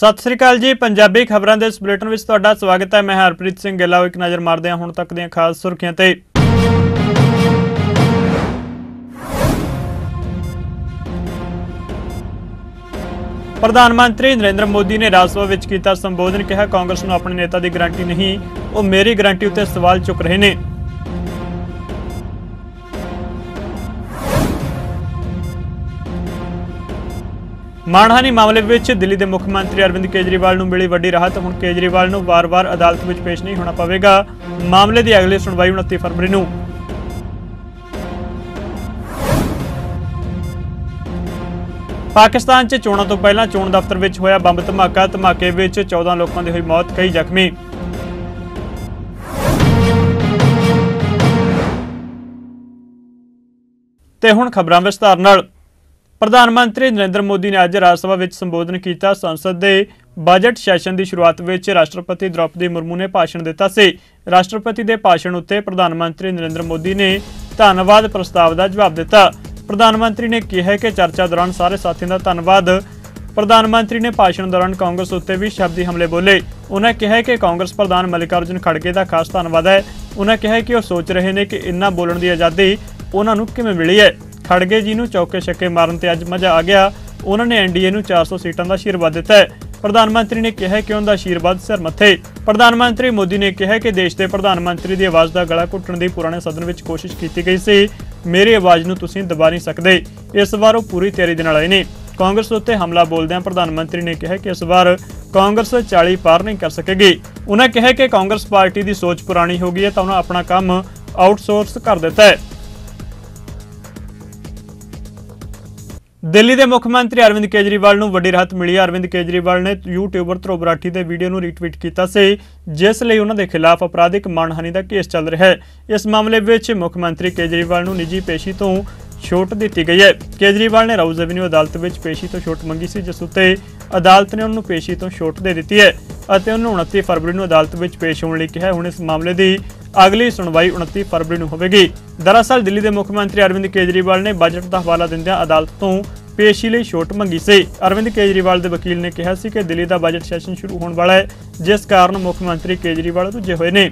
ਸਤਿ ਸ੍ਰੀ ਅਕਾਲ ਜੀ, ਪੰਜਾਬੀ ਖਬਰਾਂ ਦੇ ਇਸ ਬੁਲੇਟਿਨ ਵਿੱਚ ਤੁਹਾਡਾ ਸਵਾਗਤ ਹੈ। ਮੈਂ ਹਰਪ੍ਰੀਤ ਸਿੰਘ ਗਿੱਲਾ ਇੱਕ ਨਜ਼ਰ ਮਾਰਦੇ ਹਾਂ ਹੁਣ ਤੱਕ ਦੀਆਂ ਖਾਸ ਸੁਰਖੀਆਂ ਤੇ। ਪ੍ਰਧਾਨ ਮੰਤਰੀ ਨਰਿੰਦਰ ਮੋਦੀ ਨੇ ਰਾਜ ਸਭਾ ਵਿੱਚ ਕੀਤਾ ਸੰਬੋਧਨ, ਕਿਹਾ ਕਾਂਗਰਸ ਨੂੰ ਆਪਣੇ ਨੇਤਾ ਦੀ ਗਾਰੰਟੀ ਨਹੀਂ, ਉਹ ਮੇਰੀ ਗਾਰੰਟੀ ਉੱਤੇ ਸਵਾਲ ਚੁੱਕ ਰਹੇ ਨੇ। ਮਾਣਹਾਨੀ ਮਾਮਲੇ ਵਿੱਚ ਦਿੱਲੀ ਦੇ ਮੁੱਖ ਮੰਤਰੀ ਅਰਵਿੰਦ ਕੇਜਰੀਵਾਲ ਨੂੰ ਮਿਲੀ ਵੱਡੀ ਰਾਹਤ। ਹੁਣ ਕੇਜਰੀਵਾਲ ਨੂੰ ਵਾਰ-ਵਾਰ ਅਦਾਲਤ ਵਿੱਚ ਪੇਸ਼ ਨਹੀਂ ਹੋਣਾ ਪਵੇਗਾ। ਮਾਮਲੇ ਦੀ ਅਗਲੀ ਸੁਣਵਾਈ 29 ਫਰਵਰੀ ਨੂੰ। ਪਾਕਿਸਤਾਨ 'ਚ ਚੋਣਾਂ ਤੋਂ ਪਹਿਲਾਂ ਚੋਣ ਦਫ਼ਤਰ ਵਿੱਚ ਹੋਇਆ ਬੰਬ ਧਮਾਕਾ। ਧਮਾਕੇ ਵਿੱਚ 14 ਲੋਕਾਂ ਦੀ ਹੋਈ ਮੌਤ, ਕਈ ਜ਼ਖਮੀ। ਤੇ ਹੁਣ ਖਬਰਾਂ ਵਿਸਤਾਰ ਨਾਲ। ਪ੍ਰਧਾਨ ਮੰਤਰੀ ਨਰਿੰਦਰ ਮੋਦੀ ਨੇ ਅੱਜ ਰਾਜ ਸਭਾ ਵਿੱਚ ਸੰਬੋਧਨ ਕੀਤਾ। ਸੰਸਦ ਦੇ ਬਜਟ ਸੈਸ਼ਨ ਦੀ ਸ਼ੁਰੂਆਤ ਵਿੱਚ ਰਾਸ਼ਟਰਪਤੀ ਦ੍ਰੋਪਦੀ ਮੁਰਮੂ ਨੇ ਭਾਸ਼ਣ ਦਿੱਤਾ ਸੀ। ਰਾਸ਼ਟਰਪਤੀ ਦੇ ਭਾਸ਼ਣ ਉੱਤੇ ਪ੍ਰਧਾਨ ਮੰਤਰੀ ਨਰਿੰਦਰ ਮੋਦੀ ਨੇ ਧੰਨਵਾਦ ਪ੍ਰਸਤਾਵ ਦਾ ਜਵਾਬ ਦਿੱਤਾ। ਪ੍ਰਧਾਨ ਮੰਤਰੀ ਨੇ ਕਿਹਾ ਕਿ ਚਰਚਾ ਦੌਰਾਨ ਸਾਰੇ ਸਾਥੀਆਂ ਦਾ ਧੰਨਵਾਦ। ਪ੍ਰਧਾਨ ਮੰਤਰੀ ਨੇ ਭਾਸ਼ਣ ਦੌਰਾਨ ਕਾਂਗਰਸ ਉੱਤੇ ਵੀ ਸ਼ਬਦੀ ਹਮਲੇ ਬੋਲੇ। ਉਹਨਾਂ ਕਿਹਾ ਕਿ ਕਾਂਗਰਸ ਪ੍ਰਧਾਨ ਮਲਿਕਾਰਜੁਨ ਖੜਗੇ ਦਾ ਖਾਸ ਧੰਨਵਾਦ ਹੈ। ਉਹਨਾਂ ਕਿਹਾ ਕਿ ਉਹ ਸੋਚ ਰਹੇ ਨੇ ਕਿ ਇੰਨਾ ਬੋਲਣ ਦੀ ਆਜ਼ਾਦੀ ਉਹਨਾਂ ਨੂੰ ਕਿਵੇਂ ਮਿਲੀ ਹੈ। ਖੜਗੇ ਜੀ ਨੂੰ ਚੌਕੇ ਛੱਕੇ ਮਾਰਨ ਤੇ ਅੱਜ ਮਜ਼ਾ ਆ ਗਿਆ। ਉਹਨਾਂ ਨੇ ਐਨਡੀਏ ਨੂੰ 400 ਸੀਟਾਂ ਦਾ ਆਸ਼ੀਰਵਾਦ ਦਿੱਤਾ ਹੈ। ਪ੍ਰਧਾਨ ਮੰਤਰੀ ਨੇ ਕਿਹਾ ਕਿ ਉਹਨਾਂ ਦਾ ਆਸ਼ੀਰਵਾਦ ਸਿਰ ਮੱਥੇ। ਪ੍ਰਧਾਨ ਮੰਤਰੀ ਮੋਦੀ ਨੇ ਕਿਹਾ ਕਿ ਦੇਸ਼ ਦੇ ਪ੍ਰਧਾਨ ਮੰਤਰੀ ਦੀ ਆਵਾਜ਼ ਦਾ ਗਲਾ ਘੁੱਟਣ ਦੀ ਪੁਰਾਣੇ ਸਦਨ ਵਿੱਚ ਕੋਸ਼ਿਸ਼ ਕੀਤੀ ਗਈ ਸੀ। ਮੇਰੀ ਆਵਾਜ਼ ਨੂੰ ਤੁਸੀਂ ਦਬਾ ਨਹੀਂ ਸਕਦੇ। ਇਸ ਵਾਰ ਉਹ ਪੂਰੀ ਤਿਆਰੀ ਦੇ ਨਾਲ ਆਏ ਨੇ। ਕਾਂਗਰਸ ਉੱਤੇ ਹਮਲਾ ਬੋਲਦਿਆਂ ਪ੍ਰਧਾਨ ਮੰਤਰੀ ਨੇ ਕਿਹਾ ਕਿ ਇਸ ਵਾਰ ਕਾਂਗਰਸ 40 ਪਾਰ ਨਹੀਂ ਕਰ ਸਕੇਗੀ। ਉਹਨਾਂ ਕਿਹਾ ਕਿ ਕਾਂਗਰਸ ਪਾਰਟੀ ਦੀ ਸੋਚ ਪੁਰਾਣੀ ਹੋ ਗਈ ਹੈ ਤਾਂ ਉਹਨਾਂ ਆਪਣਾ ਕੰਮ ਆਊਟਸੋਰਸ ਕਰ ਦਿੱਤਾ ਹੈ। ਦਿੱਲੀ ਦੇ ਮੁੱਖ ਮੰਤਰੀ ਅਰਵਿੰਦ ਕੇਜਰੀਵਾਲ ਨੂੰ ਵੱਡੀ ਰਾਹਤ ਮਿਲੀ। ਹੈ ਅਰਵਿੰਦ ਕੇਜਰੀਵਾਲ ਨੇ ਯੂਟਿਊਬਰ ਧਰੁਵ ਰਾਠੀ ਦੇ ਵੀਡੀਓ ਨੂੰ ਰੀਟਵੀਟ ਕੀਤਾ ਸੀ, ਜਿਸ ਲਈ ਉਹਨਾਂ ਦੇ ਖਿਲਾਫ ਅਪਰਾਧਿਕ ਮਾਨਹਾਨੀ ਦਾ ਕੇਸ ਚੱਲ ਰਿਹਾ ਹੈ। ਇਸ ਮਾਮਲੇ ਵਿੱਚ ਮੁੱਖ ਮੰਤਰੀ ਕੇਜਰੀਵਾਲ ਨੂੰ ਨਿੱਜੀ ਪੇਸ਼ੀ ਤੋਂ ਛੋਟ ਦਿੱਤੀ ਗਈ ਹੈ। ਕੇਜਰੀਵਾਲ ਨੇ ਰਾਉਜ਼ ਐਵਨਿਊ ਅਦਾਲਤ ਵਿੱਚ ਪੇਸ਼ੀ ਤੋਂ ਛੋਟ ਮੰਗੀ ਸੀ, ਜਿਸ ਉੱਤੇ ਅਦਾਲਤ ਨੇ ਉਹਨਾਂ ਨੂੰ ਪੇਸ਼ੀ ਤੋਂ ਛੋਟ ਦੇ ਦਿੱਤੀ ਹੈ ਅਤੇ ਉਹਨੂੰ 29 ਫਰਵਰੀ ਨੂੰ ਅਦਾਲਤ ਵਿੱਚ ਪੇਸ਼ ਹੋਣ ਲਈ ਕਿਹਾ। ਹੁਣ ਇਸ ਮਾਮਲੇ ਦੀ ਅਗਲੀ ਸੁਣਵਾਈ 29 ਫਰਵਰੀ ਨੂੰ ਹੋਵੇਗੀ। ਦਰਅਸਲ ਦਿੱਲੀ ਦੇ ਮੁੱਖ ਮੰਤਰੀ ਅਰਵਿੰਦ ਕੇਜਰੀਵਾਲ ਨੇ ਬਜਟ ਦਾ ਹਵਾਲਾ ਦਿੰਦਿਆਂ ਅਦਾਲਤ ਤੋਂ ਪੇਸ਼ੀ ਲਈ ਛੋਟ ਮੰਗੀ ਸੀ। ਅਰਵਿੰਦ ਕੇਜਰੀਵਾਲ ਦੇ ਵਕੀਲ ਨੇ ਕਿਹਾ ਸੀ ਕਿ ਦਿੱਲੀ ਦਾ ਬਜਟ ਸੈਸ਼ਨ ਸ਼ੁਰੂ ਹੋਣ ਵਾਲਾ ਹੈ, ਜਿਸ ਕਾਰਨ ਮੁੱਖ ਮੰਤਰੀ ਕੇਜਰੀਵਾਲ ਰੁੱਝੇ ਹੋਏ ਨੇ।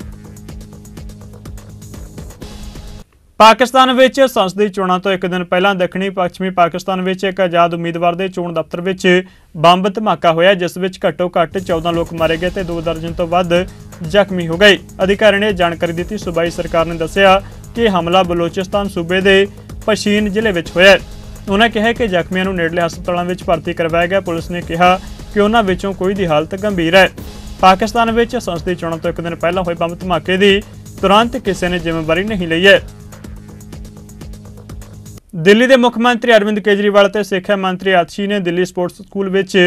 ਪਾਕਿਸਤਾਨ ਵਿੱਚ ਸੰਸਦੀ ਚੋਣਾਂ ਤੋਂ ਇੱਕ ਦਿਨ ਪਹਿਲਾਂ ਦੱਖਣੀ ਪੱਛਮੀ ਪਾਕਿਸਤਾਨ ਵਿੱਚ ਇੱਕ ਆਜ਼ਾਦ ਉਮੀਦਵਾਰ ਦੇ ਚੋਣ ਦਫ਼ਤਰ ਵਿੱਚ ਬੰਬ ਧਮਾਕਾ ਹੋਇਆ, ਜਿਸ ਵਿੱਚ ਘੱਟੋ-ਘੱਟ 14 ਲੋਕ ਮਾਰੇ ਗਏ ਤੇ 2 ਦਰਜਨ ਤੋਂ ਵੱਧ ਜ਼ਖਮੀ ਹੋ ਗਏ। ਅਧਿਕਾਰੀ ਨੇ ਜਾਣਕਾਰੀ ਦਿੱਤੀ, ਸੂਬਾਈ ਸਰਕਾਰ ਨੇ ਦੱਸਿਆ ਕਿ ਹਮਲਾ ਬਲੋਚਿਸਤਾਨ ਸੂਬੇ ਦੇ ਪਸ਼ੀਨ ਜ਼ਿਲ੍ਹੇ ਵਿੱਚ ਹੋਇਆ ਹੈ। ਉਹਨਾਂ ਕਿਹਾ ਕਿ ਜ਼ਖਮੀਆਂ ਨੂੰ ਨੇੜਲੇ ਹਸਪਤਾਲਾਂ ਵਿੱਚ ਭਰਤੀ ਕਰਵਾਇਆ ਗਿਆ। ਪੁਲਿਸ ਨੇ ਕਿਹਾ ਕਿ ਉਹਨਾਂ ਵਿੱਚੋਂ ਕੋਈ ਦੀ ਹਾਲਤ ਗੰਭੀਰ ਹੈ। ਪਾਕਿਸਤਾਨ ਵਿੱਚ ਸੰਸਦੀ ਚੋਣਾਂ ਤੋਂ ਇੱਕ ਦਿਨ ਪਹਿਲਾਂ ਹੋਏ ਬੰਬ ਧਮਾਕੇ ਦੀ ਤੁਰੰਤ ਕਿਸੇ ਨੇ ਜ਼ਿੰਮੇਵਾਰੀ ਨਹੀਂ ਲਈ ਹੈ। ਦਿੱਲੀ ਦੇ ਮੁੱਖ ਮੰਤਰੀ ਅਰਵਿੰਦ ਕੇਜਰੀਵਾਲ ਤੇ ਸਿੱਖਿਆ ਮੰਤਰੀ ਆਤਸ਼ੀ ਨੇ ਦਿੱਲੀ ਸਪੋਰਟਸ ਸਕੂਲ ਵਿੱਚ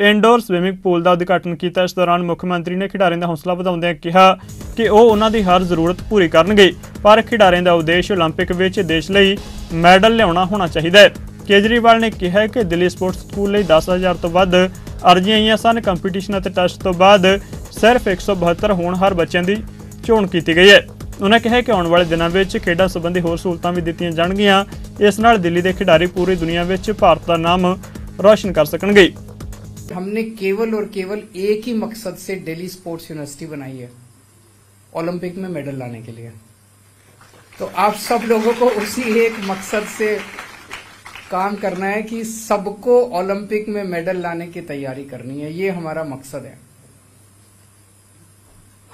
ਇਨਡੋਰ ਸਵਿਮਿੰਗ ਪੂਲ ਦਾ ਉਦਘਾਟਨ ਕੀਤਾ ਇਸ ਦੌਰਾਨ ਮੁੱਖ ਮੰਤਰੀ ਨੇ ਖਿਡਾਰੀਆਂ ਦਾ ਹੌਸਲਾ ਵਧਾਉਂਦਿਆਂ ਕਿਹਾ ਕਿ ਉਹ ਉਹਨਾਂ ਦੀ ਹਰ ਜ਼ਰੂਰਤ ਪੂਰੀ ਕਰਨਗੇ ਪਰ ਖਿਡਾਰੀਆਂ ਦਾ ਉਦੇਸ਼ 올림픽 ਵਿੱਚ ਦੇਸ਼ ਲਈ ਮੈਡਲ ਲਿਆਉਣਾ ਹੋਣਾ ਚਾਹੀਦਾ ਹੈ ਕੇਜਰੀਵਾਲ ਨੇ ਕਿਹਾ ਕਿ ਦਿੱਲੀ ਸਪੋਰਟਸ ਸਕੂਲ ਲਈ 10000 ਤੋਂ ਵੱਧ ਅਰਜ਼ੀਆਂ ਆਈਆਂ ਸਨ ਕੰਪੀਟੀਸ਼ਨ ਅਤੇ ਟੈਸਟ ਤੋਂ ਬਾਅਦ ਸਿਰਫ 172 ਹੋਣਹਾਰ ਬੱਚਿਆਂ ਦੀ ਚੋਣ ਕੀਤੀ ਗਈ ਹੈ ਉਹਨਾਂ ਕਿਹਾ ਕਿ ਆਉਣ ਵਾਲੇ ਦਿਨਾਂ ਵਿੱਚ ਖੇਡਾਂ ਸੰਬੰਧੀ ਹੋਰ ਸਹੂਲਤਾਂ ਵੀ ਦਿੱਤੀਆਂ ਜਾਣਗੀਆਂ ਇਸ ਨਾਲ ਦਿੱਲੀ ਦੇ ਖਿਡਾਰੀ ਪੂਰੀ ਦੁਨੀਆ ਵਿੱਚ ਭਾਰਤ ਦਾ ਨਾਮ ਰੌਸ਼ਨ ਕਰ ਸਕਣਗੇ हमने केवल और केवल एक ही मकसद से दिल्ली स्पोर्ट्स यूनिवर्सिटी बनाई है ओलंपिक में मेडल लाने के लिए तो आप सब लोगों को उसी एक मकसद से काम करना है कि सबको ओलंपिक में मेडल लाने की तैयारी करनी है ये हमारा मकसद है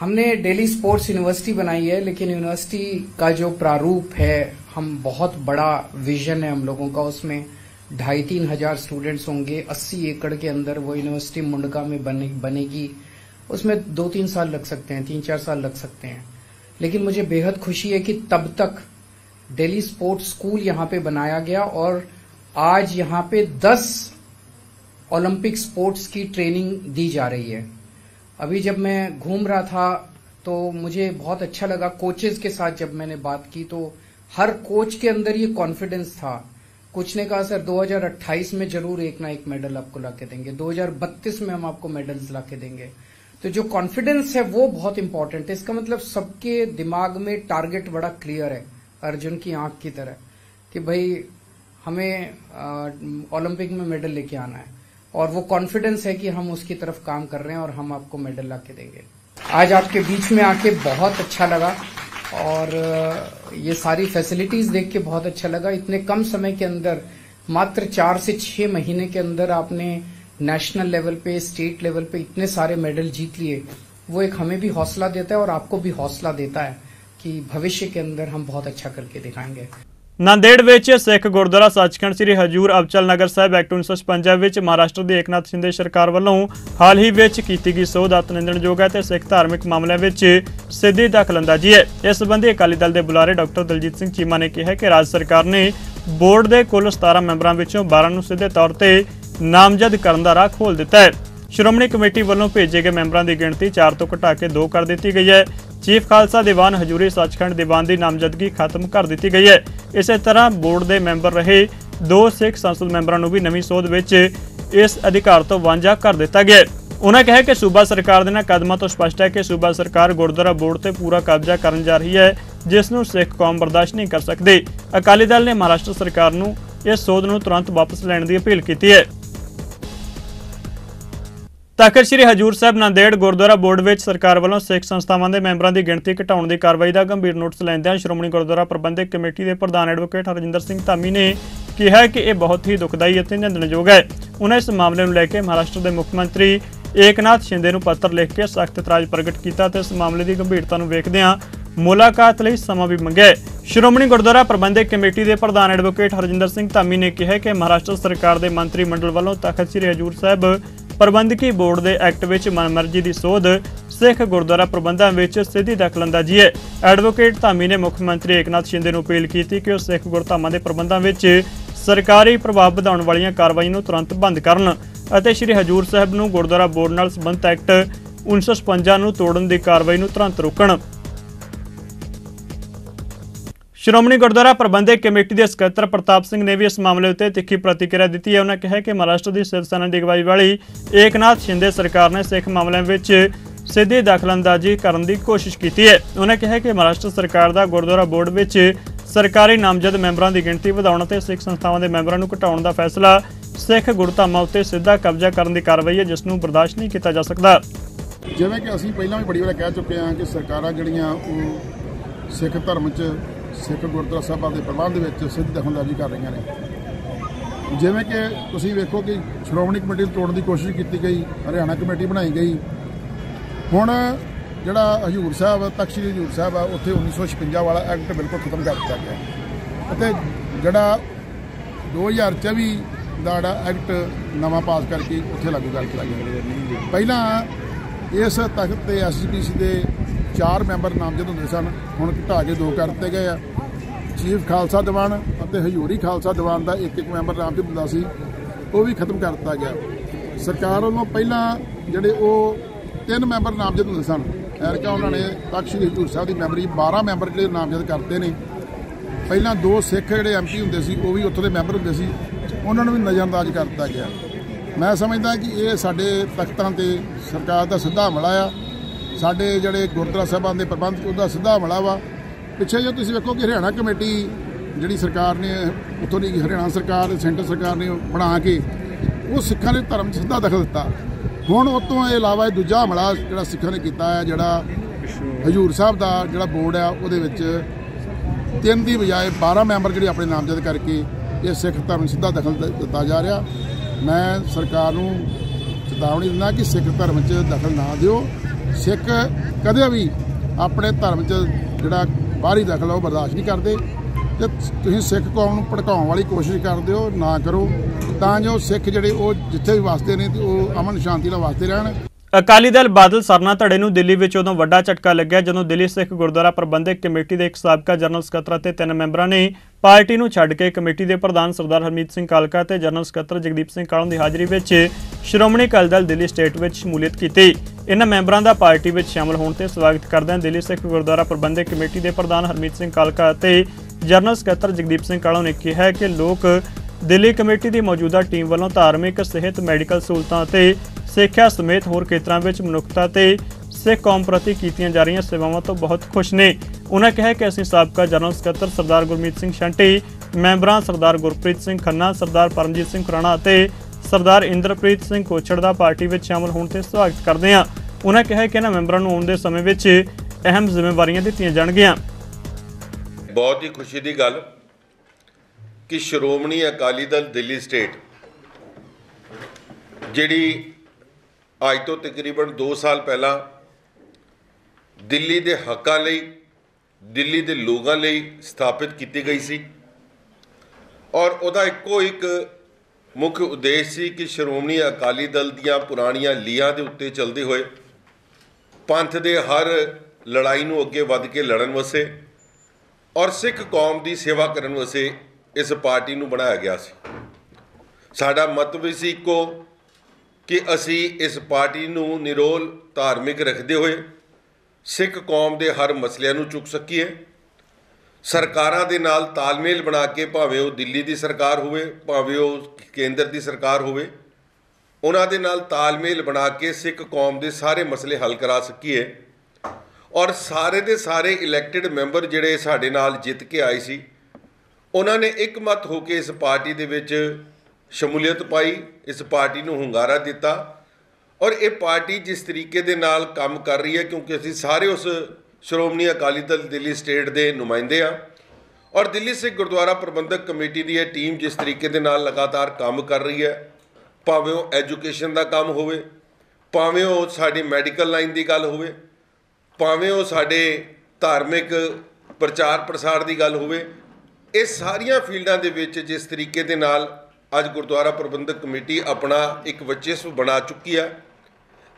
हमने डेली स्पोर्ट्स यूनिवर्सिटी बनाई है लेकिन यूनिवर्सिटी का जो प्रारूप है हम बहुत बड़ा विजन है हम लोगों का। उसमें ढाई तीन हज़ार स्टूडेंट्स होंगे अस्सी एकड़ के अंदर वो यूनिवर्सिटी मुंडका में बने, बनेगी। उसमें दो तीन साल लग सकते हैं तीन चार साल लग सकते हैं। लेकिन मुझे बेहद खुशी है कि तब तक दिल्ली स्पोर्ट्स स्कूल यहाँ पे बनाया गया और आज यहाँ पे दस ओलंपिक स्पोर्ट्स की ट्रेनिंग दी जा रही है। अभी जब मैं घूम रहा था तो मुझे बहुत अच्छा लगा कोचेज के साथ जब मैंने बात की तो हर कोच के अंदर ये कॉन्फिडेंस था। कुछ ने कहा, सर 2028 में ज़रूर एक ना एक मेडल आपको लाके देंगे। 2032 में हम आपको मेडल्स ला के देंगे। तो जो कॉन्फिडेंस है, वो बहुत इंपॉर्टेंट है। इसका मतलब सबके दिमाग में टारगेट बड़ा क्लियर है, अर्जुन की आँख की तरह, कि भाई, हमें ओलंपिक में मेडल लेके आना है। और वो कॉन्फिडेंस है कि हम उसकी तरफ़ काम कर रहे हैं और हम आपको मेडल ला के देंगे। आज आपके बीच में आके बहुत अच्छा लगा और ये सारी फैसिलिटीज़ देख के बहुत अच्छा लगा। इतने कम समय के अंदर, मात्र चार से छह महीने के अंदर आपने नेशनल लेवल पे स्टेट लेवल पे इतने सारे मेडल जीत लिए। वो एक हमें भी हौसला देता है और आपको भी हौसला देता है कि भविष्य के अंदर हम बहुत अच्छा करके दिखाएँगे। ਨਾਂਦੇੜ ਵਿੱਚ ਸਿੱਖ ਗੁਰਦੁਆਰਾ ਸੱਚਖੰਡ ਸ੍ਰੀ ਹਜੂਰ ਅਬਚਲ ਨਗਰ ਸਾਹਿਬ ਐਕਟ 1955 ਵਿੱਚ ਮਹਾਰਾਸ਼ਟਰ ਦੀ ਏਕਨਾਥ ਸ਼ਿੰਦੇ ਸਰਕਾਰ ਵੱਲੋਂ ਹਾਲ ਹੀ ਵਿੱਚ ਕੀਤੀ ਗਈ ਸੋਧ ਅਤ ਹੈ ਤੇ ਸਿੱਖ ਧਾਰਮਿਕ ਮਾਮਲਿਆਂ ਵਿੱਚ ਸਿੱਧੀ ਦਖਲਅੰਦਾਜ਼ੀ ਹੈ। ਇਸ ਸੰਬੰਧੀ ਅਕਾਲੀ ਦਲ ਦੇ ਬੁਲਾਰੇ ਡਾਕਟਰ ਦਲਜੀਤ ਸਿੰਘ ਚੀਮਾ ਨੇ ਕਿਹਾ ਕਿ ਰਾਜ ਸਰਕਾਰ ਨੇ ਬੋਰਡ ਦੇ ਕੁੱਲ 17 ਮੈਂਬਰਾਂ ਵਿੱਚੋਂ 12 ਨੂੰ ਸਿੱਧੇ ਤੌਰ ਤੇ ਨਾਮਜ਼ਦ ਕਰਨ ਦਾ ਰਾਹ ਖੋਲ ਦਿੱਤਾ ਹੈ। ਸ਼੍ਰੋਮਣੀ ਕਮੇਟੀ ਵੱਲੋਂ ਭੇਜੇ ਗਏ ਮੈਂਬਰਾਂ ਦੀ ਗਿਣਤੀ 4 ਤੋਂ ਘਟਾ ਕੇ 2 ਕਰ ਦਿੱਤੀ ਗਈ ਹੈ। ਚੀਫ ਖਾਲਸਾ ਦੀਵਾਨ ਹਜੂਰੀ ਸੱਚਖੰਡ ਦੀਵਾਨ ਦੀ ਨਾਮਜ਼ਦਗੀ ਖਤਮ ਕਰ ਦਿੱਤੀ ਗਈ ਹੈ। ਇਸੇ ਤਰ੍ਹਾਂ ਬੋਰਡ ਦੇ ਮੈਂਬਰ ਰਹੇ ਦੋ ਸਿੱਖ ਸੰਸਦ ਮੈਂਬਰਾਂ ਨੂੰ ਵੀ ਨਵੀਂ ਸੋਧ ਵਿੱਚ ਇਸ ਅਧਿਕਾਰ ਤੋਂ ਵਾਂਝਾ ਕਰ ਦਿੱਤਾ ਗਿਆ ਉਹਨਾਂ ਕਿਹਾ ਕਿ ਸੂਬਾ ਸਰਕਾਰ ਦੇ ਨਾਲ ਕਦਮਾਂ ਤੋਂ ਸਪਸ਼ਟ ਹੈ ਕਿ ਸੂਬਾ ਸਰਕਾਰ ਗੁਰਦੁਆਰਾ ਬੋਰਡ ਤੇ ਪੂਰਾ ਕਬਜ਼ਾ ਕਰਨ ਜਾ ਰਹੀ ਹੈ, ਜਿਸ ਨੂੰ ਸਿੱਖ ਕੌਮ ਬਰਦਾਸ਼ਤ ਨਹੀਂ ਕਰ ਸਕਦੀ। ਅਕਾਲੀ ਦਲ ਨੇ ਮਹਾਰਾਸ਼ਟਰ ਸਰਕਾਰ ਨੂੰ ਇਸ ਸੋਧ ਨੂੰ ਤੁਰੰਤ ਵਾਪਸ ਲੈਣ ਦੀ ਅਪੀਲ ਕੀਤੀ ਹੈ। ਤਖਤ ਸ੍ਰੀ ਹਜੂਰ ਸਾਹਿਬ ਨਾਂਦੇੜ ਗੁਰਦੁਆਰਾ ਬੋਰਡ ਵਿੱਚ ਸਰਕਾਰ ਵੱਲੋਂ ਸਿੱਖ ਸੰਸਥਾਵਾਂ ਦੇ ਮੈਂਬਰਾਂ ਦੀ ਗਿਣਤੀ ਘਟਾਉਣ ਦੀ ਕਾਰਵਾਈ ਦਾ ਗੰਭੀਰ ਨੋਟਿਸ ਲੈਂਦਿਆਂ ਸ਼੍ਰੋਮਣੀ ਗੁਰਦੁਆਰਾ ਪ੍ਰਬੰਧਕ ਕਮੇਟੀ ਦੇ ਪ੍ਰਧਾਨ ਐਡਵੋਕੇਟ ਹਰਜਿੰਦਰ ਸਿੰਘ ਧਾਮੀ ਨੇ ਕਿਹਾ ਕਿ ਇਹ ਬਹੁਤ ਹੀ ਦੁਖਦਾਈ ਅਤੇ ਨਿੰਦਣਯੋਗ ਹੈ। ਉਹਨਾਂ ਇਸ ਮਾਮਲੇ ਨੂੰ ਲੈ ਕੇ ਮਹਾਰਾਸ਼ਟਰ ਦੇ ਮੁੱਖ ਮੰਤਰੀ ਏਕਨਾਥ ਸ਼ਿੰਦੇ ਨੂੰ ਪੱਤਰ ਲਿਖ ਕੇ ਸਖਤ ਇਤਰਾਜ਼ ਪ੍ਰਗਟ ਕੀਤਾ ਤੇ ਇਸ ਮਾਮਲੇ ਦੀ ਗੰਭੀਰਤਾ ਨੂੰ ਵੇਖਦਿਆਂ ਮੁਲਾਕਾਤ ਲਈ ਸਮਾਂ ਵੀ ਮੰਗਿਆ ਸ਼੍ਰੋਮਣੀ ਗੁਰਦੁਆਰਾ ਪ੍ਰਬੰਧਕ ਕਮੇਟੀ ਦੇ ਪ੍ਰਧਾਨ ਐਡਵੋਕੇਟ ਹਰਜਿੰਦਰ ਸਿੰਘ ਧਾਮੀ ਨੇ ਕਿਹਾ ਕਿ ਮਹਾਰਾਸ਼ਟਰ ਸਰਕਾਰ ਦੇ ਮੰਤਰੀ ਮੰਡਲ ਵੱਲੋਂ ਤਖਤ ਸ੍ਰੀ ਹਜੂਰ ਸਾਹਿਬ ਪ੍ਰਬੰਧਕੀ ਬੋਰਡ ਦੇ ਐਕਟ ਵਿੱਚ ਮਨਮਰਜ਼ੀ ਦੀ ਸੋਧ ਸਿੱਖ ਗੁਰਦੁਆਰਾ ਪ੍ਰਬੰਧਾਂ ਵਿੱਚ ਸਿੱਧੀ ਦਖਲਅੰਦਾਜ਼ੀ ਹੈ। ਐਡਵੋਕੇਟ ਧਾਮੀ ਨੇ ਮੁੱਖ ਮੰਤਰੀ ਏਕਨਾਥ ਸ਼ਿੰਦੇ ਨੂੰ ਅਪੀਲ ਕੀਤੀ ਕਿ ਉਹ ਸਿੱਖ ਗੁਰਧਾਮਾਂ ਦੇ ਪ੍ਰਬੰਧਾਂ ਵਿੱਚ ਸਰਕਾਰੀ ਪ੍ਰਭਾਵ ਵਧਾਉਣ ਵਾਲੀਆਂ ਕਾਰਵਾਈਆਂ ਨੂੰ ਤੁਰੰਤ ਬੰਦ ਕਰਨ ਅਤੇ ਸ੍ਰੀ ਹਜੂਰ ਸਾਹਿਬ ਨੂੰ ਗੁਰਦੁਆਰਾ ਬੋਰਡ ਨਾਲ ਸੰਬੰਧਿਤ ਐਕਟ 1956 ਨੂੰ ਤੋੜਨ ਦੀ ਕਾਰਵਾਈ ਨੂੰ ਤੁਰੰਤ ਰੋਕਣ। ਸ਼੍ਰੋਮਣੀ ਗੁਰਦੁਆਰਾ ਪ੍ਰਬੰਧਕ ਕਮੇਟੀ ਦੇ ਸਕੱਤਰ ਪ੍ਰਤਾਪ ਸਿੰਘ ਨੇ ਵੀ ਇਸ ਮਾਮਲੇ ਉੱਤੇ ਤਿੱਖੀ ਪ੍ਰਤੀਕਿਰਿਆ ਦਿੱਤੀ ਹੈ। ਉਹਨਾਂ ਕਿਹਾ ਕਿ ਮਹਾਰਾਸ਼ਟਰ ਦੀ ਸਿਵ ਸੈਨਾ ਦੀ ਅਗਵਾਈ ਵਾਲੀ ਏਕਨਾਥ ਸ਼ਿੰਦੇ ਸਰਕਾਰ ਨੇ ਸਿੱਖ ਮਾਮਲਿਆਂ ਵਿੱਚ ਸਿੱਧੀ ਦਖਲਅੰਦਾਜ਼ੀ ਕਰਨ ਦੀ ਕੋਸ਼ਿਸ਼ ਕੀਤੀ ਹੈ। ਉਹਨਾਂ ਕਿਹਾ ਕਿ ਮਹਾਰਾਸ਼ਟਰ ਸਰਕਾਰ ਦਾ ਗੁਰਦੁਆਰਾ ਬੋਰਡ ਵਿੱਚ ਸਰਕਾਰੀ ਨਾਮਜ਼ਦ ਮੈਂਬਰਾਂ ਦੀ ਗਿਣਤੀ ਵਧਾਉਣ ਅਤੇ ਸਿੱਖ ਸੰਸਥਾਵਾਂ ਦੇ ਮੈਂਬਰਾਂ ਨੂੰ ਘਟਾਉਣ ਦਾ ਫੈਸਲਾ ਸਿੱਖ ਗੁਰਧਾਮਾਂ ਉੱਤੇ ਸਿੱਧਾ ਕਬਜ਼ਾ ਕਰਨ ਦੀ ਕਾਰਵਾਈ ਹੈ, ਜਿਸ ਨੂੰ ਬਰਦਾਸ਼ਤ ਨਹੀਂ ਕੀਤਾ ਜਾ ਸਕਦਾ। ਜਿਵੇਂ ਕਿ ਅਸੀਂ ਪਹਿਲਾਂ ਵੀ ਬੜੀ ਵਾਰ ਕਹਿ ਚੁੱਕੇ ਹਾਂ ਕਿ ਸਰਕਾਰਾਂ ਜਿਹੜੀਆਂ ਉਹ ਸਿੱਖ ਧਰਮ 'ਚ ਸਿੱਖ ਗੁਰਦੁਆਰਾ ਸਾਹਿਬਾਂ ਦੇ ਪ੍ਰਬੰਧ ਵਿੱਚ ਸਿੱਧ ਦਖਲਅੰਦਾਜ਼ੀ ਕਰ ਰਹੀਆਂ ਨੇ। ਜਿਵੇਂ ਕਿ ਤੁਸੀਂ ਵੇਖੋ ਕਿ ਸ਼੍ਰੋਮਣੀ ਕਮੇਟੀ ਨੂੰ ਤੋੜਨ ਦੀ ਕੋਸ਼ਿਸ਼ ਕੀਤੀ ਗਈ, ਹਰਿਆਣਾ ਕਮੇਟੀ ਬਣਾਈ ਗਈ। ਹੁਣ ਜਿਹੜਾ ਹਜੂਰ ਸਾਹਿਬ, ਤਖਸ਼ੀ ਹਜੂਰ ਸਾਹਿਬ ਆ, ਉੱਥੇ 1956 ਵਾਲਾ ਐਕਟ ਬਿਲਕੁਲ ਖਤਮ ਕਰ ਦਿੱਤਾ ਗਿਆ। ਅਤੇ ਜਿਹੜਾ 2024 ਦਾ ਜਿਹੜਾ ਐਕਟ ਨਵਾਂ ਪਾਸ ਕਰਕੇ ਉੱਥੇ ਲਾਗੂ ਕਰ ਦਿੱਤਾ ਗਿਆ। ਪਹਿਲਾਂ ਇਸ ਤਖਤ ਤੇ ਐਸਜੀਪੀਸੀ ਦੇ ਚਾਰ ਮੈਂਬਰ ਨਾਮਜ਼ਦ ਹੁੰਦੇ ਸਨ। ਹੁਣ ਘਟਾ ਕੇ ਦੋ ਕਰ ਦਿੱਤੇ ਗਏ ਆ। ਚੀਫ ਖਾਲਸਾ ਦੀਵਾਨ ਅਤੇ ਹਜੂਰੀ ਖਾਲਸਾ ਦੀਵਾਨ ਦਾ ਇੱਕ ਇੱਕ ਮੈਂਬਰ ਨਾਮਜ਼ਦ ਹੁੰਦਾ ਸੀ। ਉਹ ਵੀ ਖਤਮ ਕਰ ਦਿੱਤਾ ਗਿਆ। ਸਰਕਾਰ ਵੱਲੋਂ ਪਹਿਲਾਂ ਜਿਹੜੇ ਉਹ ਤਿੰਨ ਮੈਂਬਰ ਨਾਮਜ਼ਦ ਹੁੰਦੇ ਸਨ ਐਰਕਾ ਉਹਨਾਂ ਨੇ ਤਖ਼ਤ ਸ੍ਰੀ ਹਜੂਰ ਸਾਹਿਬ ਦੀ ਮੈਂਬਰੀ 12 ਮੈਂਬਰ ਜਿਹੜੇ ਨਾਮਜ਼ਦ ਕਰਤੇ ਨੇ। ਪਹਿਲਾਂ ਦੋ ਸਿੱਖ ਜਿਹੜੇ ਐਮਪੀ ਹੁੰਦੇ ਸੀ, ਉਹ ਵੀ ਉੱਥੋਂ ਦੇ ਮੈਂਬਰ ਹੁੰਦੇ ਸੀ। ਉਹਨਾਂ ਨੂੰ ਵੀ ਨਜ਼ਰਅੰਦਾਜ਼ ਕਰ ਦਿੱਤਾ ਗਿਆ। ਮੈਂ ਸਮਝਦਾ ਕਿ ਇਹ ਸਾਡੇ ਤਖਤਾਂ ਤੇ ਸਰਕਾਰ ਦਾ ਸਿੱਧਾ ਹਮਲਾ ਆ। ਸਾਡੇ ਜਿਹੜੇ ਗੁਰਦੁਆਰਾ ਸਾਹਿਬਾਂ ਦੇ ਪ੍ਰਬੰਧ ਉਹਦਾ ਸਿੱਧਾ ਹਮਲਾ ਵਾ। ਪਿੱਛੇ ਜੇ ਤੁਸੀਂ ਵੇਖੋ ਕਿ ਹਰਿਆਣਾ ਕਮੇਟੀ ਜਿਹੜੀ ਸਰਕਾਰ ਨੇ, ਉੱਥੋਂ ਦੀ ਹਰਿਆਣਾ ਸਰਕਾਰ ਤੇ ਸੈਂਟਰ ਸਰਕਾਰ ਨੇ ਬਣਾ ਕੇ, ਉਹ ਸਿੱਖਾਂ ਦੇ ਧਰਮ 'ਚ ਸਿੱਧਾ ਦਖਲ ਦਿੱਤਾ। ਹੁਣ ਉਸ ਤੋਂ ਇਹ ਇਲਾਵਾ ਇਹ ਦੂਜਾ ਹਮਲਾ ਜਿਹੜਾ ਸਿੱਖਾਂ ਨੇ ਕੀਤਾ ਹੈ, ਜਿਹੜਾ ਹਜੂਰ ਸਾਹਿਬ ਦਾ ਜਿਹੜਾ ਬੋਰਡ ਆ, ਉਹਦੇ ਵਿੱਚ ਤਿੰਨ ਦੀ ਬਜਾਏ 12 ਮੈਂਬਰ ਜਿਹੜੇ ਆਪਣੇ ਨਾਮਜ਼ਦ ਕਰਕੇ ਇਹ ਸਿੱਖ ਧਰਮ ਸਿੱਧਾ ਦਖਲ ਦਿੱਤਾ ਜਾ ਰਿਹਾ। ਮੈਂ ਸਰਕਾਰ ਨੂੰ ਚੇਤਾਵਨੀ ਦਿੰਦਾ ਕਿ ਸਿੱਖ ਧਰਮ 'ਚ ਦਖਲ ਨਾ ਦਿਓ। ਸਿੱਖ ਕਦੇ ਵੀ ਆਪਣੇ ਧਰਮ 'ਚ ਜਿਹੜਾ ਬਾਹਰੀ ਦਖਲ ਆ ਉਹ ਬਰਦਾਸ਼ਤ ਨਹੀਂ ਕਰਦੇ। ਤੇ ਤੁਸੀਂ ਸਿੱਖ ਕੌਮ ਨੂੰ ਭੜਕਾਉਣ ਵਾਲੀ ਕੋਸ਼ਿਸ਼ ਕਰਦੇ ਹੋ, ਨਾ ਕਰੋ। ਤਾਂ ਜੋ ਸਿੱਖ ਜਿਹੜੇ ਉਹ ਜਿੱਥੇ ਵੀ ਵਸਦੇ ਨੇ ਤੇ ਉਹ ਅਮਨ ਸ਼ਾਂਤੀ ਨਾਲ ਵਸਦੇ ਰਹਿਣ। ਅਕਾਲੀ ਦਲ ਬਾਦਲ ਸਰਨਾ ਧੜੇ ਨੂੰ ਦਿੱਲੀ ਵਿੱਚ ਉਦੋਂ ਵੱਡਾ ਝਟਕਾ ਲੱਗਿਆ, ਜਦੋਂ ਦਿੱਲੀ ਸਿੱਖ ਗੁਰਦੁਆਰਾ ਪ੍ਰਬੰਧਕ ਕਮੇਟੀ ਦੇ ਇੱਕ ਸਾਬਕਾ ਜਨਰਲ ਸਕੱਤਰ ਅਤੇ ਤਿੰਨ ਮੈਂਬਰਾਂ ਨੇ ਪਾਰਟੀ ਨੂੰ ਛੱਡ ਕੇ ਕਮੇਟੀ ਦੇ ਪ੍ਰਧਾਨ ਸਰਦਾਰ ਹਰਮੀਤ ਸਿੰਘ ਕਾਲਕਾ ਤੇ ਜਨਰਲ ਸਕੱਤਰ ਜਗਦੀਪ ਸਿੰਘ ਕਾਲੋਂ ਦੀ ਹਾਜ਼ਰੀ ਵਿੱਚ ਸ਼੍ਰੋਮਣੀ ਅਕਾਲੀ ਦਲ ਦਿੱਲੀ ਸਟੇਟ ਵਿੱਚ ਸ਼ਮੂਲੀਅਤ ਕੀਤੀ। ਇਹਨਾਂ ਮੈਂਬਰਾਂ ਦਾ ਪਾਰਟੀ ਵਿੱਚ ਸ਼ਾਮਲ ਹੋਣ ਤੇ ਸਵਾਗਤ ਕਰਦਿਆਂ ਦਿੱਲੀ ਸਿੱਖ ਗੁਰਦੁਆਰਾ ਪ੍ਰਬੰਧਕ ਕਮੇਟੀ ਦੇ ਪ੍ਰਧਾਨ ਹਰਮੀਤ ਸਿੰਘ ਕਾਲਕਾ ਅਤੇ ਜਨਰਲ ਸਕੱਤਰ ਜਗਦੀਪ ਸਿੰਘ ਕਾਲੋਂ ਨੇ ਕਿਹਾ ਕਿ ਲੋਕ ਦਿੱਲੀ ਕਮੇਟੀ ਦੀ ਮੌਜੂਦਾ ਟੀਮ ਵੱਲੋਂ ਧਾਰਮਿਕ, ਸਿਹਤ, ਮੈਡੀਕਲ ਸਹੂਲਤਾਂ ਅਤੇ ਸਿੱਖਿਆ ਸਮੇਤ ਹੋਰ ਖੇਤਰਾਂ ਵਿੱਚ ਮਨੁੱਖਤਾ ਤੇ ਸਿੱਖ ਕੌਮ ਪ੍ਰਤੀ ਕੀਤੀਆਂ ਜਾ ਰਹੀਆਂ ਸੇਵਾਵਾਂ ਤੋਂ ਬਹੁਤ ਖੁਸ਼ ਨੇ। ਉਹਨਾਂ ਕਿਹਾ ਕਿ ਅਸੀਂ ਸਾਬਕਾ ਜਨਰਲ ਸਕੱਤਰ ਸਰਦਾਰ ਗੁਰਮੀਤ ਸਿੰਘ ਸ਼ੰਟੀ, ਮੈਂਬਰਾਂ ਸਰਦਾਰ ਗੁਰਪ੍ਰੀਤ ਸਿੰਘ ਖੰਨਾ, ਸਰਦਾਰ ਪਰਮਜੀਤ ਸਿੰਘ ਖੁਰਾਣਾ ਅਤੇ ਸਰਦਾਰ ਇੰਦਰਪ੍ਰੀਤ ਸਿੰਘ ਕੋਛੜ ਦਾ ਪਾਰਟੀ ਵਿੱਚ ਸ਼ਾਮਲ ਹੋਣ ਤੇ ਸਵਾਗਤ ਕਰਦੇ ਹਾਂ। ਉਹਨਾਂ ਕਿਹਾ ਕਿ ਇਹਨਾਂ ਮੈਂਬਰਾਂ ਨੂੰ ਆਉਣ ਦੇ ਸਮੇਂ ਵਿੱਚ ਅਹਿਮ ਜ਼ਿੰਮੇਵਾਰੀਆਂ ਦਿੱਤੀਆਂ ਜਾਣਗੀਆਂ। ਬਹੁਤ ਹੀ ਖੁਸ਼ੀ ਦੀ ਗੱਲ ਕਿ ਸ਼੍ਰੋਮਣੀ ਅਕਾਲੀ ਦਲ ਦਿੱਲੀ ਸਟੇਟ, ਜਿਹੜੀ ਅੱਜ ਤੋਂ ਤਕਰੀਬਨ 2 ਸਾਲ ਪਹਿਲਾਂ ਦਿੱਲੀ ਦੇ ਹੱਕਾਂ ਲਈ, ਦਿੱਲੀ ਦੇ ਲੋਕਾਂ ਲਈ ਸਥਾਪਿਤ ਕੀਤੀ ਗਈ ਸੀ। ਔਰ ਉਹਦਾ ਇੱਕੋ ਇੱਕ ਮੁੱਖ ਉਦੇਸ਼ ਸੀ ਕਿ ਸ਼੍ਰੋਮਣੀ ਅਕਾਲੀ ਦਲ ਦੀਆਂ ਪੁਰਾਣੀਆਂ ਲੀਹਾਂ ਦੇ ਉੱਤੇ ਚੱਲਦੇ ਹੋਏ ਪੰਥ ਦੇ ਹਰ ਲੜਾਈ ਨੂੰ ਅੱਗੇ ਵੱਧ ਕੇ ਲੜਨ ਵਸੇ ਔਰ ਸਿੱਖ ਕੌਮ ਦੀ ਸੇਵਾ ਕਰਨ ਵਾਸਤੇ ਇਸ ਪਾਰਟੀ ਨੂੰ ਬਣਾਇਆ ਗਿਆ ਸੀ। ਸਾਡਾ ਮਤ ਵੀ ਸੀ ਇੱਕੋ ਕਿ ਅਸੀਂ ਇਸ ਪਾਰਟੀ ਨੂੰ ਨਿਰੋਲ ਧਾਰਮਿਕ ਰੱਖਦੇ ਹੋਏ ਸਿੱਖ ਕੌਮ ਦੇ ਹਰ ਮਸਲਿਆਂ ਨੂੰ ਚੁੱਕ ਸਕੀਏ। ਸਰਕਾਰਾਂ ਦੇ ਨਾਲ ਤਾਲਮੇਲ ਬਣਾ ਕੇ ਭਾਵੇਂ ਉਹ ਦਿੱਲੀ ਦੀ ਸਰਕਾਰ ਹੋਵੇ, ਭਾਵੇਂ ਉਹ ਕੇਂਦਰ ਦੀ ਸਰਕਾਰ ਹੋਵੇ, ਉਹਨਾਂ ਦੇ ਨਾਲ ਤਾਲਮੇਲ ਬਣਾ ਕੇ ਸਿੱਖ ਕੌਮ ਦੇ ਸਾਰੇ ਮਸਲੇ ਹੱਲ ਕਰਾ ਸਕੀਏ। ਔਰ ਸਾਰੇ ਦੇ ਸਾਰੇ ਇਲੈਕਟਿਡ ਮੈਂਬਰ ਜਿਹੜੇ ਸਾਡੇ ਨਾਲ ਜਿੱਤ ਕੇ ਆਏ ਸੀ, ਉਹਨਾਂ ਨੇ ਇੱਕ ਮਤ ਹੋ ਕੇ ਇਸ ਪਾਰਟੀ ਦੇ ਵਿੱਚ ਸ਼ਮੂਲੀਅਤ ਪਾਈ, ਇਸ ਪਾਰਟੀ ਨੂੰ ਹੁੰਗਾਰਾ ਦਿੱਤਾ ਔਰ ਇਹ ਪਾਰਟੀ ਜਿਸ ਤਰੀਕੇ ਦੇ ਨਾਲ ਕੰਮ ਕਰ ਰਹੀ ਹੈ, ਕਿਉਂਕਿ ਅਸੀਂ ਸਾਰੇ ਉਸ ਸ਼੍ਰੋਮਣੀ ਅਕਾਲੀ ਦਲ ਦਿੱਲੀ ਸਟੇਟ ਦੇ ਨੁਮਾਇੰਦੇ ਆ ਔਰ ਦਿੱਲੀ ਸਿੱਖ ਗੁਰਦੁਆਰਾ ਪ੍ਰਬੰਧਕ ਕਮੇਟੀ ਦੀ ਇਹ ਟੀਮ ਜਿਸ ਤਰੀਕੇ ਦੇ ਨਾਲ ਲਗਾਤਾਰ ਕੰਮ ਕਰ ਰਹੀ ਹੈ, ਭਾਵੇਂ ਉਹ ਐਜੂਕੇਸ਼ਨ ਦਾ ਕੰਮ ਹੋਵੇ, ਭਾਵੇਂ ਉਹ ਸਾਡੀ ਮੈਡੀਕਲ ਲਾਈਨ ਦੀ ਗੱਲ ਹੋਵੇ, ਭਾਵੇਂ ਉਹ ਸਾਡੇ ਧਾਰਮਿਕ ਪ੍ਰਚਾਰ ਪ੍ਰਸਾਰ ਦੀ ਗੱਲ ਹੋਵੇ, ਇਹ ਸਾਰੀਆਂ ਫੀਲਡਾਂ ਦੇ ਵਿੱਚ ਜਿਸ ਤਰੀਕੇ ਦੇ ਨਾਲ ਅੱਜ ਗੁਰਦੁਆਰਾ ਪ੍ਰਬੰਧਕ ਕਮੇਟੀ ਆਪਣਾ ਇੱਕ ਵਚਿਸਵ ਬਣਾ ਚੁੱਕੀ ਹੈ।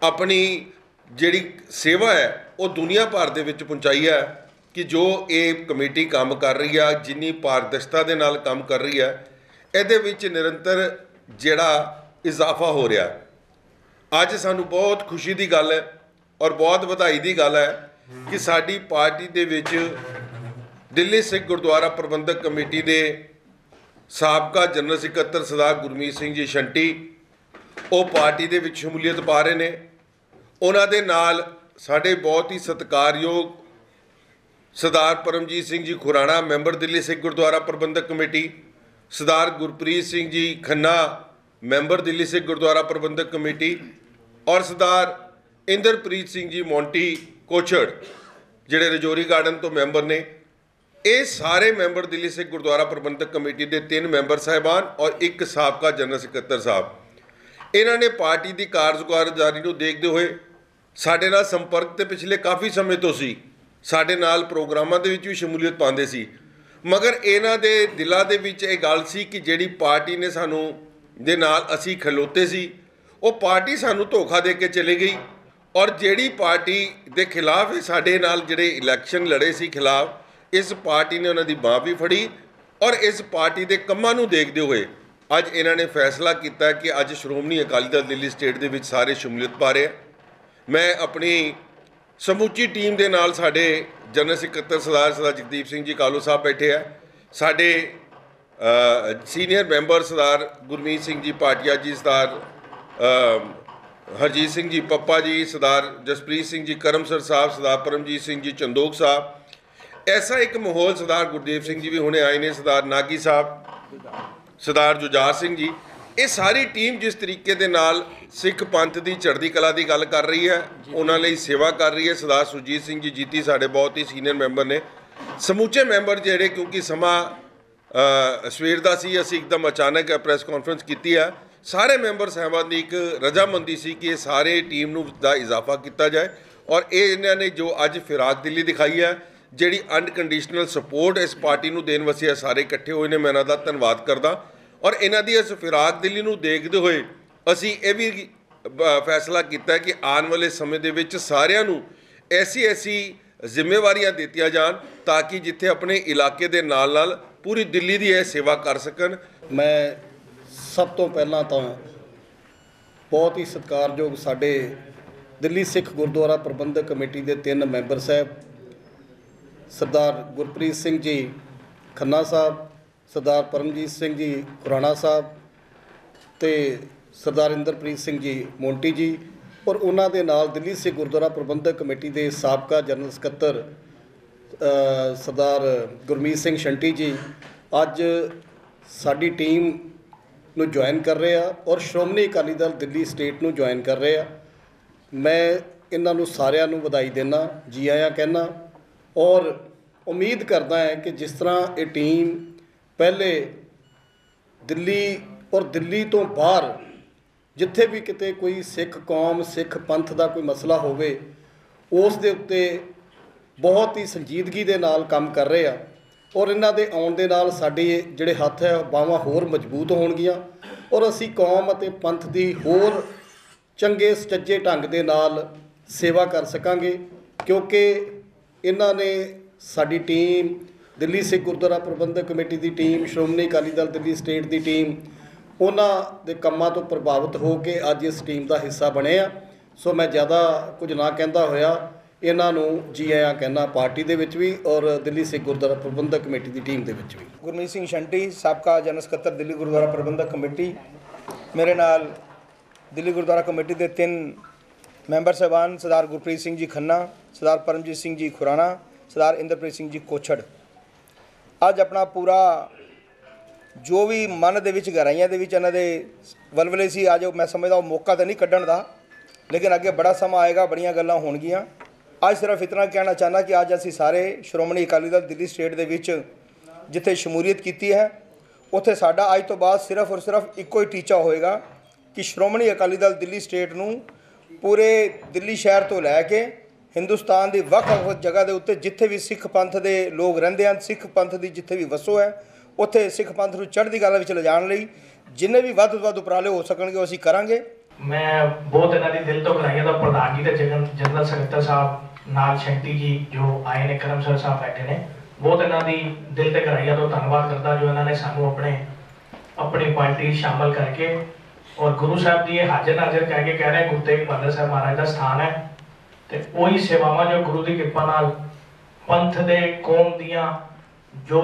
ਆਪਣੀ ਜਿਹੜੀ ਸੇਵਾ ਹੈ, ਉਹ ਦੁਨੀਆ ਭਰ ਦੇ ਵਿੱਚ ਪਹੁੰਚਾਈ ਹੈ ਕਿ ਜੋ ਇਹ ਕਮੇਟੀ ਕੰਮ ਕਰ ਰਹੀ ਆ, ਜਿੰਨੀ ਪਾਰਦਰਸ਼ਤਾ ਦੇ ਨਾਲ ਕੰਮ ਕਰ ਰਹੀ ਹੈ, ਇਹਦੇ ਵਿੱਚ ਨਿਰੰਤਰ ਜਿਹੜਾ ਇਜ਼ਾਫਾ ਹੋ ਰਿਹਾ। ਅੱਜ ਸਾਨੂੰ ਬਹੁਤ ਖੁਸ਼ੀ ਦੀ ਗੱਲ ਹੈ ਔਰ ਬਹੁਤ ਵਧਾਈ ਦੀ ਗੱਲ ਹੈ ਕਿ ਸਾਡੀ ਪਾਰਟੀ ਦੇ ਵਿੱਚ ਦਿੱਲੀ ਸਿੱਖ ਗੁਰਦੁਆਰਾ ਪ੍ਰਬੰਧਕ ਕਮੇਟੀ ਦੇ ਸਾਬਕਾ ਜਨਰਲ ਸਕੱਤਰ ਸਰਦਾਰ ਗੁਰਮੀਤ ਸਿੰਘ ਜੀ ਸ਼ੰਟੀ, ਉਹ ਪਾਰਟੀ ਦੇ ਵਿੱਚ ਸ਼ਮੂਲੀਅਤ ਪਾ ਰਹੇ ਨੇ। ਉਹਨਾਂ ਦੇ ਨਾਲ ਸਾਡੇ ਬਹੁਤ ਹੀ ਸਤਿਕਾਰਯੋਗ Sardar Paramjit Singh ji Khurana, member Delhi Sikh Gurdwara Parbandhak committee, Sardar Gurpreet Singh ji Khanna, member Delhi Sikh Gurdwara Parbandhak committee ਔਰ ਸਰਦਾਰ ਇੰਦਰਪ੍ਰੀਤ ਸਿੰਘ ਜੀ ਮੌਂਟੀ ਕੋਛੜ, ਜਿਹੜੇ ਰਜੋਰੀ ਗਾਰਡਨ ਤੋਂ ਮੈਂਬਰ ਨੇ। ਇਹ ਸਾਰੇ ਮੈਂਬਰ ਦਿੱਲੀ ਸਿੱਖ ਗੁਰਦੁਆਰਾ ਪ੍ਰਬੰਧਕ ਕਮੇਟੀ ਦੇ ਤਿੰਨ ਮੈਂਬਰ ਸਾਹਿਬਾਨ ਔਰ ਇੱਕ ਸਾਬਕਾ ਜਨਰਲ ਸਕੱਤਰ ਸਾਹਿਬ। ਇਹਨਾਂ ਨੇ ਪਾਰਟੀ ਦੀ ਕਾਰਜਗੁਜ਼ਾਰੀ ਨੂੰ ਦੇਖਦੇ ਹੋਏ ਸਾਡੇ ਨਾਲ ਸੰਪਰਕ ਤੇ ਪਿਛਲੇ ਕਾਫੀ ਸਮੇਂ ਤੋਂ ਸੀ। ਸਾਡੇ ਨਾਲ ਪ੍ਰੋਗਰਾਮਾਂ ਦੇ ਵਿੱਚ ਵੀ ਸ਼ਮੂਲੀਅਤ ਪਾਉਂਦੇ ਸੀ। ਮਗਰ ਇਹਨਾਂ ਦੇ ਦਿਲਾਂ ਦੇ ਵਿੱਚ ਇਹ ਗੱਲ ਸੀ ਕਿ ਜਿਹੜੀ ਪਾਰਟੀ ਨੇ ਸਾਨੂੰ ਦੇ ਨਾਲ ਅਸੀਂ ਖਲੋਤੇ ਸੀ, ਉਹ ਪਾਰਟੀ ਸਾਨੂੰ ਧੋਖਾ ਦੇ ਕੇ ਚਲੇ ਗਈ ਔਰ ਜਿਹੜੀ ਪਾਰਟੀ ਦੇ ਖਿਲਾਫ ਸਾਡੇ ਨਾਲ ਜਿਹੜੇ ਇਲੈਕਸ਼ਨ ਲੜੇ ਸੀ ਖਿਲਾਫ ਇਸ ਪਾਰਟੀ ਨੇ ਉਹਨਾਂ ਦੀ ਬਾਹ ਵੀ ਫੜੀ ਔਰ ਇਸ ਪਾਰਟੀ ਦੇ ਕੰਮਾਂ ਨੂੰ ਦੇਖਦੇ ਹੋਏ ਅੱਜ ਇਹਨਾਂ ਨੇ ਫੈਸਲਾ ਕੀਤਾ ਕਿ ਅੱਜ ਸ਼੍ਰੋਮਣੀ ਅਕਾਲੀ ਦਲ ਦਿੱਲੀ ਸਟੇਟ ਦੇ ਵਿੱਚ ਸਾਰੇ ਸ਼ਮੂਲੀਅਤ ਪਾ ਰਹੇ ਆ। ਮੈਂ ਆਪਣੀ ਸਮੁੱਚੀ ਟੀਮ ਦੇ ਨਾਲ ਸਾਡੇ ਜਨਰਲ ਸਕੱਤਰ ਸਰਦਾਰ ਸਰਦਾਰ ਜਗਦੀਪ ਸਿੰਘ ਜੀ ਕਾਲੂ ਸਾਹਿਬ ਬੈਠੇ ਆ। ਸਾਡੇ ਸੀਨੀਅਰ ਮੈਂਬਰ ਸਰਦਾਰ ਗੁਰਮੀਤ ਸਿੰਘ ਜੀ ਪਾਟਿਆ ਜੀ, ਸਰਦਾਰ ਹਰਜੀਤ ਸਿੰਘ ਜੀ ਪੱਪਾ ਜੀ, ਸਰਦਾਰ ਜਸਪ੍ਰੀਤ ਸਿੰਘ ਜੀ ਕਰਮਸਰ ਸਾਹਿਬ, ਸਰਦਾਰ ਪਰਮਜੀਤ ਸਿੰਘ ਜੀ ਚੰਦੋਕ ਸਾਹਿਬ ਐਸਾ ਇੱਕ ਮਾਹੌਲ ਸਰਦਾਰ ਗੁਰਦੇਵ ਸਿੰਘ ਜੀ ਵੀ ਹੁਣੇ ਆਏ ਨੇ, ਸਰਦਾਰ ਨਾਗੀ ਸਾਹਿਬ, ਸਰਦਾਰ ਜੁਝਾਰ ਸਿੰਘ ਜੀ। ਇਹ ਸਾਰੀ ਟੀਮ ਜਿਸ ਤਰੀਕੇ ਦੇ ਨਾਲ ਸਿੱਖ ਪੰਥ ਦੀ ਚੜ੍ਹਦੀ ਕਲਾ ਦੀ ਗੱਲ ਕਰ ਰਹੀ ਹੈ, ਉਹਨਾਂ ਲਈ ਸੇਵਾ ਕਰ ਰਹੀ ਹੈ। ਸਰਦਾਰ ਸੁਰਜੀਤ ਸਿੰਘ ਜੀ ਜੀਤੀ ਸਾਡੇ ਬਹੁਤ ਹੀ ਸੀਨੀਅਰ ਮੈਂਬਰ ਨੇ। ਸਮੁੱਚੇ ਮੈਂਬਰ ਜਿਹੜੇ ਕਿਉਂਕਿ ਸਮਾਂ ਸਵੇਰ ਦਾ ਸੀ, ਅਸੀਂ ਇੱਕਦਮ ਅਚਾਨਕ ਪ੍ਰੈਸ ਕਾਨਫਰੰਸ ਕੀਤੀ ਹੈ। ਸਾਰੇ ਮੈਂਬਰ ਸਾਹਿਬਾਨ ਦੀ ਇੱਕ ਰਜਾਮੰਦੀ ਸੀ ਕਿ ਇਹ ਸਾਰੇ ਟੀਮ ਨੂੰ ਦਾ ਇਜ਼ਾਫਾ ਕੀਤਾ ਜਾਏ। ਔਰ ਇਹ ਇਹਨਾਂ ਨੇ ਜੋ ਅੱਜ ਫਿਰਾਕ ਦਿੱਲੀ ਦਿਖਾਈ ਹੈ ਜਿਹੜੀ ਅਨਕੰਡੀਸ਼ਨਲ ਸਪੋਰਟ ਇਸ ਪਾਰਟੀ ਨੂੰ ਦੇਣ ਵਾਸਤੇ ਇਹ ਸਾਰੇ ਇਕੱਠੇ ਹੋਏ ਨੇ, ਮੈਂ ਇਹਨਾਂ ਦਾ ਧੰਨਵਾਦ ਕਰਦਾ। ਔਰ ਇਹਨਾਂ ਦੀ ਇਸ ਫਿਰਾਕ ਦਿੱਲੀ ਨੂੰ ਦੇਖਦੇ ਹੋਏ ਅਸੀਂ ਇਹ ਵੀ ਫੈਸਲਾ ਕੀਤਾ ਕਿ ਆਉਣ ਵਾਲੇ ਸਮੇਂ ਦੇ ਵਿੱਚ ਸਾਰਿਆਂ ਨੂੰ ਐਸੀ ਐਸੀ ਜ਼ਿੰਮੇਵਾਰੀਆਂ ਦਿੱਤੀਆਂ ਜਾਣ ਤਾਂ ਕਿ ਜਿੱਥੇ ਆਪਣੇ ਇਲਾਕੇ ਦੇ ਨਾਲ ਨਾਲ ਪੂਰੀ ਦਿੱਲੀ ਦੀ ਇਹ ਸੇਵਾ ਕਰ ਸਕਣ। ਮੈਂ ਸਭ ਤੋਂ ਪਹਿਲਾਂ ਤਾਂ ਬਹੁਤ ਹੀ ਸਤਿਕਾਰਯੋਗ ਸਾਡੇ ਦਿੱਲੀ ਸਿੱਖ ਗੁਰਦੁਆਰਾ ਪ੍ਰਬੰਧਕ ਕਮੇਟੀ ਦੇ ਤਿੰਨ ਮੈਂਬਰ ਸਾਹਿਬ ਸਰਦਾਰ ਗੁਰਪ੍ਰੀਤ ਸਿੰਘ ਜੀ ਖੰਨਾ ਸਾਹਿਬ, ਸਰਦਾਰ ਪਰਮਜੀਤ ਸਿੰਘ ਜੀ ਖੁਰਾਣਾ ਸਾਹਿਬ ਤੇ ਸਰਦਾਰ ਇੰਦਰਪ੍ਰੀਤ ਸਿੰਘ ਜੀ ਮੋਂਟੀ ਜੀ ਔਰ ਉਹਨਾਂ ਦੇ ਨਾਲ ਦਿੱਲੀ ਸਿੱਖ ਗੁਰਦੁਆਰਾ ਪ੍ਰਬੰਧਕ ਕਮੇਟੀ ਦੇ ਸਾਬਕਾ ਜਨਰਲ ਸਕੱਤਰ ਸਰਦਾਰ ਗੁਰਮੀਤ ਸਿੰਘ ਸ਼ੰਟੀ ਜੀ ਅੱਜ ਸਾਡੀ ਟੀਮ ਨੂੰ ਜੁਆਇਨ ਕਰ ਰਹੇ ਆ ਔਰ ਸ਼੍ਰੋਮਣੀ ਅਕਾਲੀ ਦਲ ਦਿੱਲੀ ਸਟੇਟ ਨੂੰ ਜੁਆਇਨ ਕਰ ਰਹੇ ਆ। ਮੈਂ ਇਹਨਾਂ ਨੂੰ ਸਾਰਿਆਂ ਨੂੰ ਵਧਾਈ ਦਿੰਦਾ, ਜੀ ਆਇਆਂ ਕਹਿਣਾ ਔਰ ਉਮੀਦ ਕਰਦਾ ਹੈ ਕਿ ਜਿਸ ਤਰ੍ਹਾਂ ਇਹ ਟੀਮ ਪਹਿਲੇ ਦਿੱਲੀ ਔਰ ਦਿੱਲੀ ਤੋਂ ਬਾਹਰ ਜਿੱਥੇ ਵੀ ਕਿਤੇ ਕੋਈ ਸਿੱਖ ਕੌਮ, ਸਿੱਖ ਪੰਥ ਦਾ ਕੋਈ ਮਸਲਾ ਹੋਵੇ, ਉਸ ਦੇ ਉੱਤੇ ਬਹੁਤ ਹੀ ਸੰਜੀਦਗੀ ਦੇ ਨਾਲ ਕੰਮ ਕਰ ਰਹੇ ਆ ਔਰ ਇਹਨਾਂ ਦੇ ਆਉਣ ਦੇ ਨਾਲ ਸਾਡੇ ਜਿਹੜੇ ਹੱਥ ਹੈ ਬਾਹਾਂ ਹੋਰ ਮਜ਼ਬੂਤ ਹੋਣਗੀਆਂ ਔਰ ਅਸੀਂ ਕੌਮ ਅਤੇ ਪੰਥ ਦੀ ਹੋਰ ਚੰਗੇ, ਸੁਚੱਜੇ ਢੰਗ ਦੇ ਨਾਲ ਸੇਵਾ ਕਰ ਸਕਾਂਗੇ ਕਿਉਂਕਿ ਇਹਨਾਂ ਨੇ ਸਾਡੀ ਟੀਮ, ਦਿੱਲੀ ਸਿੱਖ ਗੁਰਦੁਆਰਾ ਪ੍ਰਬੰਧਕ ਕਮੇਟੀ ਦੀ ਟੀਮ, ਸ਼੍ਰੋਮਣੀ ਅਕਾਲੀ ਦਲ ਦਿੱਲੀ ਸਟੇਟ ਦੀ ਟੀਮ, ਉਹਨਾਂ ਦੇ ਕੰਮਾਂ ਤੋਂ ਪ੍ਰਭਾਵਿਤ ਹੋ ਕੇ ਅੱਜ ਇਸ ਟੀਮ ਦਾ ਹਿੱਸਾ ਬਣੇ ਆ। ਸੋ ਮੈਂ ਜ਼ਿਆਦਾ ਕੁਝ ਨਾ ਕਹਿੰਦਾ ਹੋਇਆ, ਇਹਨਾਂ ਨੂੰ ਜੀ ਆਇਆਂ ਕਹਿਣਾ ਪਾਰਟੀ ਦੇ ਵਿੱਚ ਵੀ ਔਰ ਦਿੱਲੀ ਸਿੱਖ ਗੁਰਦੁਆਰਾ ਪ੍ਰਬੰਧਕ ਕਮੇਟੀ ਦੀ ਟੀਮ ਦੇ ਵਿੱਚ ਵੀ। ਗੁਰਮੀਤ ਸਿੰਘ ਸ਼ੰਟੀ, ਸਾਬਕਾ ਜਨਰਲ ਸਕੱਤਰ ਦਿੱਲੀ ਗੁਰਦੁਆਰਾ ਪ੍ਰਬੰਧਕ ਕਮੇਟੀ। ਮੇਰੇ ਨਾਲ ਦਿੱਲੀ ਗੁਰਦੁਆਰਾ ਕਮੇਟੀ ਦੇ ਤਿੰਨ ਮੈਂਬਰ ਸਾਹਿਬਾਨ ਸਰਦਾਰ ਗੁਰਪ੍ਰੀਤ ਸਿੰਘ ਜੀ ਖੰਨਾ ਸਰਦਾਰ ਪਰਮਜੀਤ ਸਿੰਘ ਜੀ ਖੁਰਾਣਾ, ਸਰਦਾਰ ਇੰਦਰਪ੍ਰੀਤ ਸਿੰਘ ਜੀ ਕੋਛੜ। ਅੱਜ ਆਪਣਾ ਪੂਰਾ ਜੋ ਵੀ ਮਨ ਦੇ ਵਿੱਚ, ਗਹਿਰਾਈਆਂ ਦੇ ਵਿੱਚ ਇਹਨਾਂ ਦੇ ਵਲਵਲੇ ਸੀ, ਅੱਜ ਮੈਂ ਸਮਝਦਾ ਉਹ ਮੌਕਾ ਤਾਂ ਨਹੀਂ ਕੱਢਣ ਦਾ, ਲੇਕਿਨ ਅੱਗੇ ਬੜਾ ਸਮਾਂ ਆਏਗਾ, ਬੜੀਆਂ ਗੱਲਾਂ ਹੋਣਗੀਆਂ। ਅੱਜ ਸਿਰਫ ਇਤਨਾ ਕਹਿਣਾ ਚਾਹੁੰਦਾ ਕਿ ਅੱਜ ਅਸੀਂ ਸਾਰੇ ਸ਼੍ਰੋਮਣੀ ਅਕਾਲੀ ਦਲ ਦਿੱਲੀ ਸਟੇਟ ਦੇ ਵਿੱਚ ਜਿੱਥੇ ਸ਼ਮੂਲੀਅਤ ਕੀਤੀ ਹੈ, ਉੱਥੇ ਸਾਡਾ ਅੱਜ ਤੋਂ ਬਾਅਦ ਸਿਰਫ ਔਰ ਸਿਰਫ ਇੱਕੋ ਹੀ ਟੀਚਾ ਹੋਏਗਾ ਕਿ ਸ਼੍ਰੋਮਣੀ ਅਕਾਲੀ ਦਲ ਦਿੱਲੀ ਸਟੇਟ ਨੂੰ ਪੂਰੇ ਦਿੱਲੀ ਸ਼ਹਿਰ ਤੋਂ ਲੈ ਕੇ ਹਿੰਦੁਸਤਾਨ ਦੀ ਵੱਖ-ਵੱਖ ਜਗ੍ਹਾ ਦੇ ਉੱਤੇ ਜਿੱਥੇ ਵੀ ਸਿੱਖ ਪੰਥ ਦੇ ਲੋਕ ਰਹਿੰਦੇ ਹਨ, ਸਿੱਖ ਪੰਥ ਦੀ ਜਿੱਥੇ ਵੀ ਵਸੋ ਹੈ, ਉੱਥੇ ਸਿੱਖ ਪੰਥ ਨੂੰ ਚੜ੍ਹਦੀ ਕਲਾ ਵਿੱਚ ਲਿਜਾਣ ਲਈ ਜਿੰਨੇ ਵੀ ਵੱਧ ਤੋਂ ਵੱਧ ਉਪਰਾਲੇ ਹੋ ਸਕਣਗੇ, ਉਹ ਅਸੀਂ ਕਰਾਂਗੇ। ਮੈਂ ਬਹੁਤ ਇਹਨਾਂ ਦੀ ਦਿਲ ਤੋਂ ਕਰਾਈਆਂ ਦਾ ਪ੍ਰਧਾਨ ਜੀ ਤੇ ਜਨਰਲ ਜਨਰਲ ਸਕੱਤਰ ਸਾਹਿਬ ਨਾਲ ਸ਼ੰਟੀ ਜੀ ਜੋ ਆਏ ਨੇ ਕਰਮ ਸਰ ਸਾਹਿਬ ਬੈਠੇ ਨੇ, ਬਹੁਤ ਇਹਨਾਂ ਦੀ ਦਿਲ ਤੇ ਕਰਾਈਆਂ ਤੋਂ ਧੰਨਵਾਦ ਕਰਦਾ ਜੋ ਇਹਨਾਂ ਨੇ ਸਾਨੂੰ ਆਪਣੇ, ਆਪਣੀ ਪਾਰਟੀ ਸ਼ਾਮਲ ਕਰਕੇ ਔਰ ਗੁਰੂ ਸਾਹਿਬ ਜੀ ਇਹ ਹਾਜ਼ਰ ਨਾਜ਼ਰ ਕਹਿ ਕੇ ਕਹਿ ਰਹੇ ਗੁਰੂ ਤੇਗ ਬਹਾਦਰ ਸਾਹਿਬ ਮਹਾਰਾਜ ਦਾ ਸਥਾਨ ਹੈ। ਤੇ ਉਹੀ ਸੇਵਾਵਾਂ ਜੋ ਗੁਰੂ ਦੀ ਕਿਰਪਾ ਨਾਲ ਪੰਥ ਦੇ, ਕੌਮ ਦੀਆਂ ਜੋ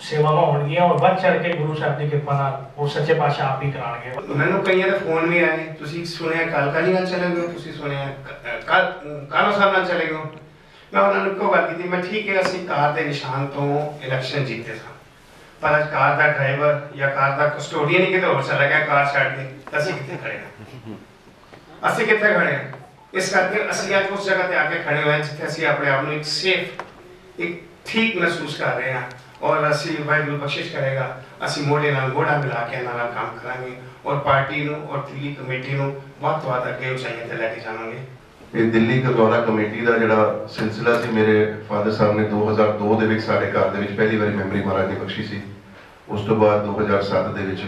ਸੇਵਾਵਾਂ ਹੋਣਗੀਆਂ ਔਰ ਵੱਧ ਚੜ ਕੇ ਗੁਰੂ ਸਾਹਿਬ ਦੀ ਕਿਰਪਾ ਨਾਲ ਉਹ ਸੱਚੇ ਪਾਤਸ਼ਾਹ ਆਪ ਹੀ ਕਰਾਣਗੇ ਮੈਨੂੰ ਕਈਆਂ ਦੇ ਫੋਨ ਵੀ ਆਏ, ਤੁਸੀਂ ਸੁਣਿਆ ਕੱਲ ਕੱਲ ਨਾਲ ਚਲੇ ਗਏ ਤੁਸੀਂ ਸੁਣਿਆ ਕਾਲੋ ਸਾਹਿਬ ਨਾਲ ਚਲੇ ਗਏ ਮੈਂ ਉਹਨਾਂ ਨੂੰ ਇੱਕੋ ਗੱਲ ਕੀਤੀ, ਮੈਂ ਠੀਕ ਹੈ, ਅਸੀਂ ਕਾਰ ਦੇ ਨਿਸ਼ਾਨ ਤੋਂ ਇਲੈਕਸ਼ਨ ਜਿੱਤੇ ਸਾਂ। ਪਰ ਅੱਜ ਕਾਰ ਦਾ ਡਰਾਈਵਰ ਜਾਂ ਕਾਰ ਦਾ ਕਸਟੋਡੀਅਨ ਕਿਤੇ ਹੋਰ ਚਲਾ ਗਿਆ, ਕਾਰ ਛੱਡ ਕੇ। ਅਸੀਂ ਕਿੱਥੇ ਖੜੇ ਹਾਂ? ਅਸੀਂ ਕਿੱਥੇ ਖੜੇ ਹਾਂ? ਇਸ ਕਰਕੇ ਅਸੀਂ ਅੱਜ ਉਸ ਜਗ੍ਹਾ ਤੇ ਆ ਕੇ ਖੜੇ ਹੋਏ ਹਾਂ ਜਿੱਥੇ ਅਸੀਂ ਆਪਣੇ ਆਪ ਨੂੰ ਇੱਕ ਸੇਫ ਇੱਕ ਠੀਕ ਮਹਿਸੂਸ ਕਰ ਰਹੇ ਹਾਂ ਔਰ ਅਸੀਂ ਵਾਹਿਗੁਰੂ ਬਖਸ਼ਿਸ਼ ਕਰੇਗਾ, ਅਸੀਂ ਮੋਢੇ ਨਾਲ ਮੋਢਾ ਮਿਲਾ ਕੇ ਨਾਲ ਕੰਮ ਕਰਾਂਗੇ ਔਰ ਪਾਰਟੀ ਨੂੰ ਔਰ ਦਿੱਲੀ ਕਮੇਟੀ ਨੂੰ ਵੱਧ ਤੋਂ ਵੱਧ ਅੱਗੇ ਉਚਾਈਆਂ ਤੇ ਲੈ ਕੇ ਜਾਵਾਂਗੇ। ਇਹ ਦਿੱਲੀ ਗੁਰਦੁਆਰਾ ਕਮੇਟੀ ਦਾ ਜਿਹੜਾ ਸਿਲਸਿਲਾ ਸੀ ਮੇਰੇ ਫਾਦਰ ਸਾਹਿਬ ਨੇ 2002 ਦੇ ਵਿੱਚ ਸਾਡੇ ਘਰ ਦੇ ਵਿੱਚ ਪਹਿਲੀ ਵਾਰੀ ਮੈਮਰੀ ਮਹਾਰਾਜ ਦੀ ਬਖਸ਼ੀ ਸੀ। ਉਸ ਤੋਂ ਬਾਅਦ 2007 ਦੇ ਵਿੱਚ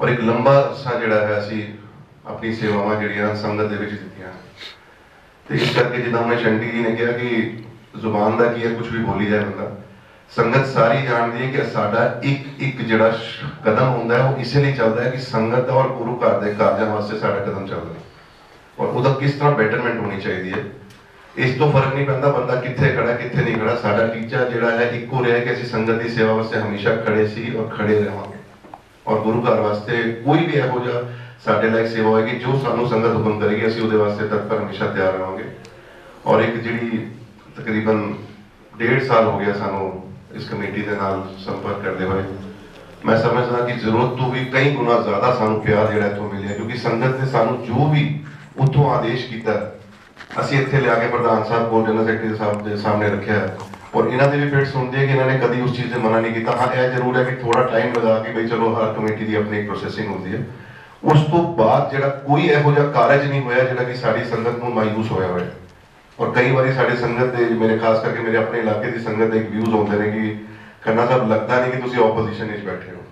ਔਰ ਇੱਕ ਲੰਬਾ ਅਰਸਾ ਜਿਹੜਾ ਹੈ, ਅਸੀਂ ਆਪਣੀ ਸੇਵਾਵਾਂ ਜਿਹੜੀਆਂ ਸੰਗਤ ਦੇ ਵਿੱਚ ਤੇ ਇਸ ਕਰਕੇ ਜਿੱਦਾਂ ਮੈਂ ਸ਼ੰਟੀ ਜੀ ਨੇ ਕਿਹਾ ਕਿ ਜ਼ੁਬਾਨ ਦਾ ਕੀ ਹੈ ਕੁਝ ਵੀ ਬੋਲੀ ਜਾਏ ਬੰਦਾ ਸੰਗਤ ਸਾਰੀ ਜਾਣਦੀ ਹੈ ਕਿ ਸਾਡਾ ਇੱਕ ਇੱਕ ਜਿਹੜਾ ਸ਼- ਕਦਮ ਹੁੰਦਾ ਹੈ ਉਹ ਇਸੇ ਲਈ ਚੱਲਦਾ ਹੈ ਕਿ ਸੰਗਤ ਔਰ ਗੁਰੂ ਘਰ ਦੇ ਕਾਰਜਾਂ ਵਾਸਤੇ ਸਾਡਾ ਕਦਮ ਚੱਲਦਾ ਹੈ ਔਰ ਉਹਦਾ ਕਿਸ ਤਰ੍ਹਾਂ ਬੈਟਰਮੈਂਟ ਹੋਣੀ ਚਾਹੀਦੀ ਹੈ ਇਸ ਤੋਂ ਫ਼ਰਕ ਨਹੀਂ ਪੈਂਦਾ ਬੰਦਾ ਕਿੱਥੇ ਖੜਾ ਕਿੱਥੇ ਨਹੀਂ ਖੜਾ ਸਾਡਾ ਟੀਚਾ ਜਿਹੜਾ ਹੈ ਇੱਕੋ ਰਿਹਾ ਕਿ ਅਸੀਂ ਸੰਗਤ ਦੀ ਸੇਵਾ ਵਾਸਤੇ ਹਮੇਸ਼ਾ ਖੜੇ ਸੀ ਔਰ ਖੜੇ ਰਹਾਂਗੇ ਔਰ ਗੁਰੂ ਘਰ ਵਾਸਤੇ ਕੋਈ ਵੀ ਇਹੋ ਜਿਹਾ ਸਾਡੇ ਲਈ ਸੇਵਾ ਹੋਏਗੀ, ਜੋ ਸਾਨੂੰ ਸੰਗਤ ਹੁਕਮ ਕਰੇਗੀ, ਅਸੀਂ ਉਹਦੇ ਵਾਸਤੇ ਤਤਪਰ ਹਮੇਸ਼ਾ ਤਿਆਰ ਰਹਾਂਗੇ। ਔਰ ਇੱਕ ਜਿਹੜੀ ਤਕਰੀਬਨ ਡੇਢ ਸਾਲ ਹੋ ਗਿਆ ਸਾਨੂੰ ਇਸ ਕਮੇਟੀ ਦੇ ਨਾਲ ਸੰਪਰਕ ਕਰਦੇ ਹੋਏ, ਮੈਂ ਸਮਝਦਾ ਕਿ ਜ਼ਰੂਰਤ ਤੋਂ ਵੀ ਕਈ ਗੁਣਾ ਜ਼ਿਆਦਾ ਸਾਨੂੰ ਪਿਆਰ ਜਿਹੜਾ ਇੱਥੋਂ ਮਿਲਿਆ, ਕਿਉਂਕਿ ਸੰਗਤ ਨੇ ਸਾਨੂੰ ਜੋ ਵੀ ਉੱਥੋਂ ਆਦੇਸ਼ ਕੀਤਾ, ਅਸੀਂ ਇੱਥੇ ਲਿਆ ਕੇ ਪ੍ਰਧਾਨ ਸਾਹਿਬ ਕੋਲ, ਜਨਰਲ ਸੈਕਟਰੀ ਸਾਹਿਬ ਦੇ ਸਾਹਮਣੇ ਰੱਖਿਆ। ਹੈ। ਔਰ ਇਹਨਾਂ ਦੇ ਵੀ ਫਿਰ ਸੁਣਦੇ ਆ ਕਿ ਇਹਨਾਂ ਨੇ ਕਦੀ ਉਸ ਚੀਜ਼ ਤੇ ਮਨਾ ਨਹੀਂ ਕੀਤਾ। ਹਾਂ, ਇਹ ਜ਼ਰੂਰ ਹੈ ਕਿ ਥੋੜਾ ਟਾਈਮ ਲਗਾ ਕੇ ਬਈ ਚਲੋ ਹਰ ਕਮੇਟੀ ਦੀ ਆਪਣੀ ਪ੍ਰੋਸੈਸਿੰਗ ਹੁੰਦੀ ਹੈ। ਉਸ ਤੋਂ ਬਾਅਦ ਜਿਹੜਾ ਕੋਈ ਇਹੋ ਜਿਹਾ ਕਾਰਜ ਨਹੀਂ ਹੋਇਆ ਜਿਹੜਾ ਕਿ ਸਾਡੀ ਸੰਗਤ ਨੂੰ ਮਾਯੂਸ ਹੋਇਆ ਹੋਵੇ ਔਰ ਕਈ ਵਾਰੀ ਸਾਡੇ ਸੰਗਤ ਦੇ ਮੇਰੇ ਖਾਸ ਕਰਕੇ ਮੇਰੇ ਆਪਣੇ ਇਲਾਕੇ ਦੀ ਸੰਗਤ ਦੇ ਇੱਕ ਵਿਊਜ਼ ਹੁੰਦੇ ਨੇ ਕਿ ਖੰਨਾ ਸਾਹਿਬ ਲੱਗਦਾ ਨਹੀਂ ਕਿ ਤੁਸੀਂ ਆਪੋਜੀਸ਼ਨ ਵਿੱਚ ਬੈਠੇ ਹੋ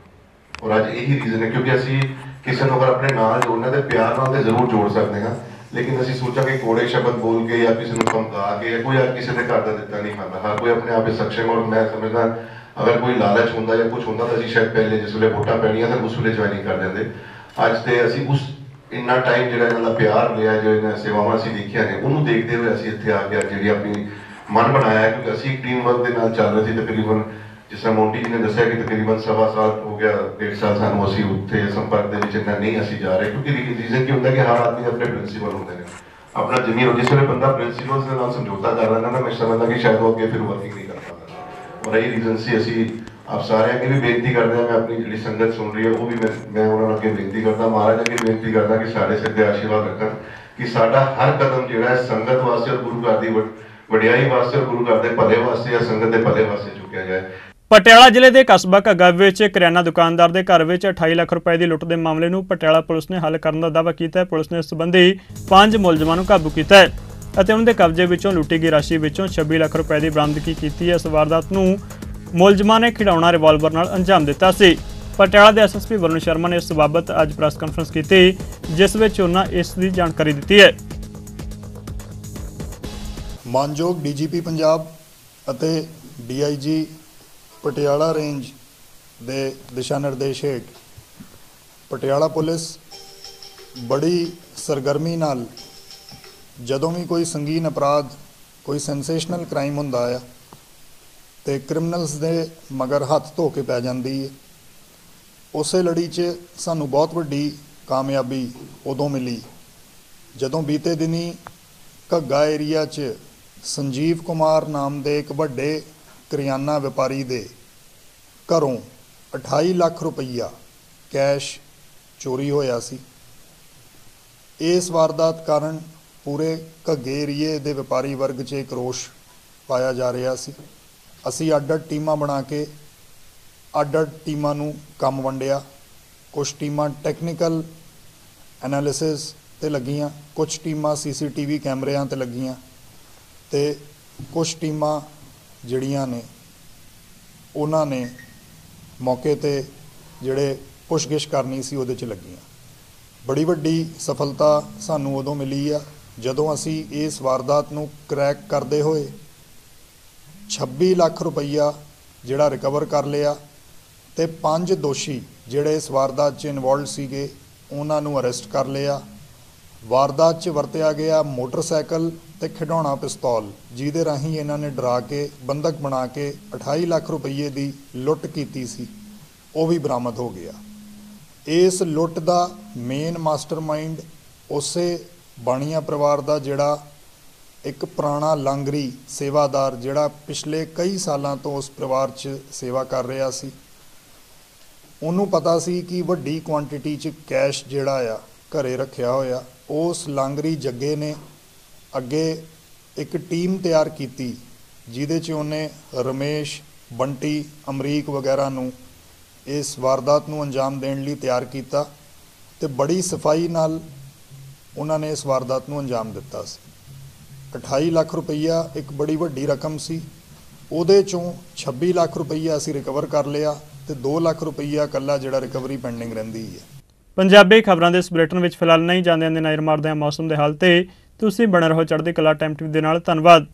ਔਰ ਅੱਜ ਇਹੀ ਰੀਜ਼ਨ ਹੈ ਕਿਉਂਕਿ ਅਸੀਂ ਕਿਸੇ ਨੂੰ ਅਗਰ ਆਪਣੇ ਨਾਲ ਜੋੜਨਾ ਤੇ ਪਿਆਰ ਨਾਲ ਤੇ ਜ਼ਰੂਰ ਜੋੜ ਸਕਦੇ ਹਾਂ ਲੇਕਿਨ ਅਸੀਂ ਸੋਚਾਂ ਕਿ ਕੋੜੇ ਸ਼ਬਦ ਬੋਲ ਕੇ ਜਾਂ ਕਿਸੇ ਨੂੰ ਧਮਕਾ ਕੇ ਜਾਂ ਕੋਈ ਆ ਕਿਸੇ ਦੇ ਘਰ ਦਾ ਦਿੱਤਾ ਨਹੀਂ ਖਾਂਦਾ ਹਰ ਕੋਈ ਆਪਣੇ ਆਪ ਵਿੱਚ ਸક્ષਮ ਔਰ ਮੈਂ ਸਮਝਦਾ ਅਗਰ ਕੋਈ ਲਾਲਚ ਹੁੰਦਾ ਜਾਂ ਕੁਝ ਹੁੰਦਾ ਤਾਂ ਅਸੀਂ ਸ਼ਾਇਦ ਪਹਿਲੇ ਜਿਸ ਵੇਲੇ ਵੋਟਾਂ ਪੈਣੀਆਂ ਤਾਂ ਉਸ ਵੇਲੇ ਜੁਆਇਨਿੰਗ ਕਰ ਜਾਂਦੇ ਅੱਜ ਤੇ ਅਸੀਂ ਉਸ ਇੰਨਾ ਟਾਈਮ ਜਿਹੜਾ ਇਹਨਾਂ ਦਾ ਪਿਆਰ ਲਿਆ ਜੋ ਇਹਨਾਂ ਸੇਵਾਵਾਂ ਅਸੀਂ ਦੇਖੀਆਂ ਨੇ, ਉਹਨੂੰ ਦੇਖਦੇ ਹੋਏ ਅਸੀਂ ਇੱਥੇ ਆ ਕੇ ਜਿਹੜੀ ਆਪਣੀ ਮਨ ਬਣਾਇਆ, ਕਿਉਂਕਿ ਅਸੀਂ ਟੀਮ ਵਰਕ ਦੇ ਨਾਲ ਚੱਲ ਰਹੇ ਸੀ ਤਕਰੀਬਨ, ਜਿਸ ਤਰ੍ਹਾਂ ਮੋਂਟੀ ਜੀ ਨੇ ਦੱਸਿਆ ਕਿ ਤਕਰੀਬਨ ਸਵਾ ਸਾਲ ਹੋ ਗਿਆ, ਡੇਢ ਸਾਲ ਸਾਨੂੰ ਅਸੀਂ ਉੱਥੇ ਸੰਪਰਕ ਦੇ ਵਿੱਚ ਇੰਨਾ ਨਹੀਂ ਅਸੀਂ ਜਾ ਰਹੇ, ਕਿਉਂਕਿ ਰੀਜ਼ਨ ਕੀ ਹੁੰਦਾ ਕਿ ਹਰ ਆਦਮੀ ਆਪਣੇ ਪ੍ਰਿੰਸੀਪਲ ਹੁੰਦੇ ਨੇ। ਆਪਣਾ ਜ਼ਮੀਨ ਜਿਸ ਵੇਲੇ ਬੰਦਾ ਪ੍ਰਿੰਸੀਪਲ ਦੇ ਨਾਲ ਸਮਝੌਤਾ ਕਰ ਲੈਂਦਾ ਨਾ, ਮੈਂ ਸਮਝਦਾ ਕਿ ਸ਼ਾਇਦ ਉਹ ਅੱਗੇ ਫਿਰ ਵਰਕਿੰਗ ਨਹੀਂ ਕਰ ਪਾਉਂਦਾ। ਔਰ ਇਹ ਰੀਜ਼ਨ ਸੀ, ਅਸੀਂ ਆਪ ਸਾਰਿਆਂ ਅੱਗੇ ਵੀ ਬੇਨਤੀ ਕਰਦੇ ਹਾਂ, ਮੈਂ ਆਪਣੀ ਜਿਹੜੀ ਸੰਗਤ ਸੁਣ ਰਹੀ ਹੈ, ਉਹ ਵੀ ਮੈਂ ਉਹਨਾਂ ਅੱਗੇ ਬੇਨਤੀ ਕਰਦਾ, ਮਹਾਰਾਜ ਅੱਗੇ ਬੇਨਤੀ ਕਰਦਾ ਕਿ ਸਾਡੇ ਸਿਰ ਤੇ ਆਸ਼ੀਰਵਾਦ ਰੱਖਣ, ਕਿ ਸਾਡਾ ਹਰ ਕਦਮ ਜਿਹੜਾ ਹੈ ਸੰਗਤ ਵਾਸਤੇ ਔਰ ਗੁਰੂ ਘਰ ਦੀ ਵਡਿਆਈ ਵਾਸਤੇ ਔਰ ਗੁਰੂ ਘਰ ਦੇ ਭਲੇ ਵਾਸਤੇ ਜਾਂ ਸੰਗਤ ਦੇ ਭਲੇ ਵਾਸਤੇ ਚੁੱਕਿਆ ਜਾਏ। ਪਟਿਆਲਾ ਜ਼ਿਲ੍ਹੇ ਦੇ ਕਸਬਾ ਘੱਗਾ ਵਿੱਚ ਕਰਿਆਨਾ ਦੁਕਾਨਦਾਰ ਦੇ ਘਰ ਵਿੱਚ 28 ਲੱਖ ਰੁਪਏ ਦੀ ਲੁੱਟ ਦੇ ਮਾਮਲੇ ਨੂੰ ਪਟਿਆਲਾ ਪੁਲਿਸ ਨੇ ਹੱਲ ਕਰਨ ਦਾ ਦਾਅਵਾ ਕੀਤਾ ਹੈ। ਪੁਲਿਸ ਨੇ ਇਸ ਸੰਬੰਧੀ ਪੰਜ ਮੁਲਜ਼ਮਾਂ ਨੂੰ ਕਾਬੂ ਕੀਤਾ ਹੈ ਅਤੇ ਉਹਨਾਂ ਦੇ ਕਬਜ਼ੇ ਵਿੱਚੋਂ ਲੁੱਟੀ ਗਈ ਰਾਸ਼ੀ ਵਿੱਚੋਂ 26 ਲੱਖ ਰੁਪਏ ਦੀ ਬਰਾਮਦਗੀ ਕੀਤੀ ਹੈ। ਇਸ ਵਾਰਦਾਤ ਨੂੰ ਮੁਲਜ਼ਮਾਂ ਨੇ ਖਿਡੌਣਾ ਰਿਵਾਲਵਰ ਨਾਲ ਅੰਜਾਮ ਦਿੱਤਾ ਸੀ। ਪਟਿਆਲਾ ਦੇ ਐਸਐਸਪੀ ਵਰੁਣ ਸ਼ਰਮਾ ਨੇ ਇਸ ਬਾਬਤ ਅੱਜ ਪ੍ਰੈਸ ਕਾਨਫਰੰਸ ਕੀਤੀ, ਜਿਸ ਵਿੱਚ ਉਹਨਾਂ ਇਸ ਦੀ ਜਾਣਕਾਰੀ ਦਿੱਤੀ ਹੈ। ਮਾਨਯੋਗ ਡੀਜੀਪੀ ਪੰਜਾਬ ਅਤੇ ਡੀਆਈਜੀ ਪਟਿਆਲਾ ਰੇਂਜ ਦੇ ਦਿਸ਼ਾ ਨਿਰਦੇਸ਼ ਹੇਠ ਪਟਿਆਲਾ ਪੁਲਿਸ ਬੜੀ ਸਰਗਰਮੀ ਨਾਲ ਜਦੋਂ ਵੀ ਕੋਈ ਸੰਗੀਨ ਅਪਰਾਧ, ਕੋਈ ਸੈਂਸੇਸ਼ਨਲ ਕ੍ਰਾਈਮ ਹੁੰਦਾ ਆ ਤੇ ਕ੍ਰਿਮੀਨਲਸ ਦੇ ਮਗਰ ਹੱਥ ਧੋ ਕੇ ਪੈ ਜਾਂਦੀ ਹੈ ਉਸੇ ਲੜੀ 'ਚ ਸਾਨੂੰ ਬਹੁਤ ਵੱਡੀ ਕਾਮਯਾਬੀ ਉਦੋਂ ਮਿਲੀ। ਜਦੋਂ ਬੀਤੇ ਦਿਨੀ ਘੱਗਾ ਏਰੀਆ 'ਚ ਸੰਜੀਵ ਕੁਮਾਰ ਨਾਮ ਦੇ ਇੱਕ ਵੱਡੇ ਕਰਿਆਨਾ ਵਪਾਰੀ ਦੇ ਘਰੋਂ 28 ਲੱਖ ਰੁਪਈਆ ਕੈਸ਼ ਚੋਰੀ ਹੋਇਆ ਸੀ। ਇਸ ਵਾਰਦਾਤ ਕਾਰਨ ਪੂਰੇ ਘੱਗੇ ਏਰੀਏ ਦੇ ਵਪਾਰੀ ਵਰਗ 'ਚ ਇੱਕ ਰੋਸ਼ ਪਾਇਆ ਜਾ ਰਿਹਾ ਸੀ। ਅਸੀਂ ਅੱਡ-ਅੱਡ ਟੀਮਾਂ ਬਣਾ ਕੇ ਅੱਡ-ਅੱਡ ਟੀਮਾਂ ਨੂੰ ਕੰਮ ਵੰਡਿਆ। ਕੁਝ ਟੀਮਾਂ ਟੈਕਨੀਕਲ ਐਨਾਲਿਸਿਸ ਤੇ ਲੱਗੀਆਂ ਕੁਝ ਟੀਮਾਂ ਸੀਸੀਟੀਵੀ ਕੈਮਰਿਆਂ ਤੇ ਲੱਗੀਆਂ ਤੇ ਕੁਝ ਟੀਮਾਂ ਜਿਹੜੀਆਂ ਨੇ, ਉਹਨਾਂ ਨੇ ਮੌਕੇ ਤੇ ਜਿਹੜੇ ਪੁੱਛਗਿੱਛ ਕਰਨੀ ਸੀ ਉਹਦੇ 'ਚ ਲੱਗੀਆਂ। ਬੜੀ ਵੱਡੀ ਸਫਲਤਾ ਸਾਨੂੰ ਉਦੋਂ ਮਿਲੀ ਆ ਜਦੋਂ ਅਸੀਂ ਇਸ ਵਾਰਦਾਤ ਨੂੰ ਕ੍ਰੈਕ ਕਰਦੇ ਹੋਏ 26 ਲੱਖ ਰੁਪਈਆ ਜਿਹੜਾ ਰਿਕਵਰ ਕਰ ਲਿਆ ਤੇ ਪੰਜ ਦੋਸ਼ੀ ਜਿਹੜੇ ਇਸ ਵਾਰਦਾਤ 'ਚ ਇਨਵੋਲਡ ਸੀਗੇ, ਉਹਨਾਂ ਨੂੰ ਅਰੈਸਟ ਕਰ ਲਿਆ। ਵਾਰਦਾਤ 'ਚ ਵਰਤਿਆ ਗਿਆ ਮੋਟਰਸਾਈਕਲ ਤੇ ਖਿਡੌਣਾ ਪਿਸਤੌਲ, ਜਿਹਦੇ ਰਾਹੀਂ ਇਹਨਾਂ ਨੇ ਡਰਾ ਕੇ ਬੰਦਕ ਬਣਾ ਕੇ 28 ਲੱਖ ਰੁਪਏ ਦੀ ਲੁੱਟ ਕੀਤੀ ਸੀ। ਉਹ ਵੀ ਬਰਾਮਦ ਹੋ ਗਿਆ। ਇਸ ਲੁੱਟ ਦਾ ਮੇਨ ਮਾਸਟਰਮਾਈਂਡ ਉਸੇ ਬਾਣੀਆ ਪਰਿਵਾਰ ਦਾ ਜਿਹੜਾ ਇੱਕ ਪੁਰਾਣਾ ਲਾਂਗਰੀ ਸੇਵਾਦਾਰ ਜਿਹੜਾ ਪਿਛਲੇ ਕਈ ਸਾਲਾਂ ਤੋਂ ਉਸ ਪਰਿਵਾਰ 'ਚ ਸੇਵਾ ਕਰ ਰਿਹਾ ਸੀ। ਉਹਨੂੰ ਪਤਾ ਸੀ ਕਿ ਵੱਡੀ ਕੁਆਂਟੀਟੀ 'ਚ ਕੈਸ਼ ਜਿਹੜਾ ਆ, ਘਰੇ ਰੱਖਿਆ ਹੋਇਆ। ਉਸ ਲਾਂਗਰੀ ਜੱਗੇ ਨੇ ਅੱਗੇ ਇੱਕ ਟੀਮ ਤਿਆਰ ਕੀਤੀ, ਜਿਹਦੇ 'ਚ ਉਹਨੇ ਰਮੇਸ਼, ਬੰਟੀ, ਅਮਰੀਕ ਵਗੈਰਾ ਨੂੰ ਇਸ ਵਾਰਦਾਤ ਨੂੰ ਅੰਜਾਮ ਦੇਣ ਲਈ ਤਿਆਰ ਕੀਤਾ ਤੇ ਬੜੀ ਸਫ਼ਾਈ ਨਾਲ ਉਹਨਾਂ ਨੇ ਇਸ ਵਾਰਦਾਤ ਨੂੰ ਅੰਜਾਮ ਦਿੱਤਾ ਸੀ। 28 ਲੱਖ ਰੁਪਈਆ ਇੱਕ ਬੜੀ ਵੱਡੀ ਰਕਮ ਸੀ। ਉਹਦੇ ਚੋਂ 26 ਲੱਖ ਰੁਪਈਆ ਅਸੀਂ ਰਿਕਵਰ ਕਰ ਲਿਆ ਤੇ 2 ਲੱਖ ਰੁਪਈਆ ਕੱਲਾ ਜਿਹੜਾ ਰਿਕਵਰੀ ਪੈਂਡਿੰਗ ਰਹਿੰਦੀ ਹੈ। ਪੰਜਾਬੀ ਖਬਰਾਂ ਦੇ ਇਸ ਬੁਲੇਟਿਨ ਵਿੱਚ ਫਿਲਹਾਲ ਨਹੀਂ ਜਾਂਦੇ ਦੇ ਨਜ਼ਰ ਮਾਰਦੇ ਹਾਂ ਮੌਸਮ ਦੇ ਹਾਲ ਤੇ। ਤੁਸੀਂ ਬਣੇ ਰਹੋ ਚੜ੍ਹਦੀ ਕਲਾ ਟਾਈਮ ਟੀਵੀ ਦੇ ਨਾਲ। ਧੰਨਵਾਦ।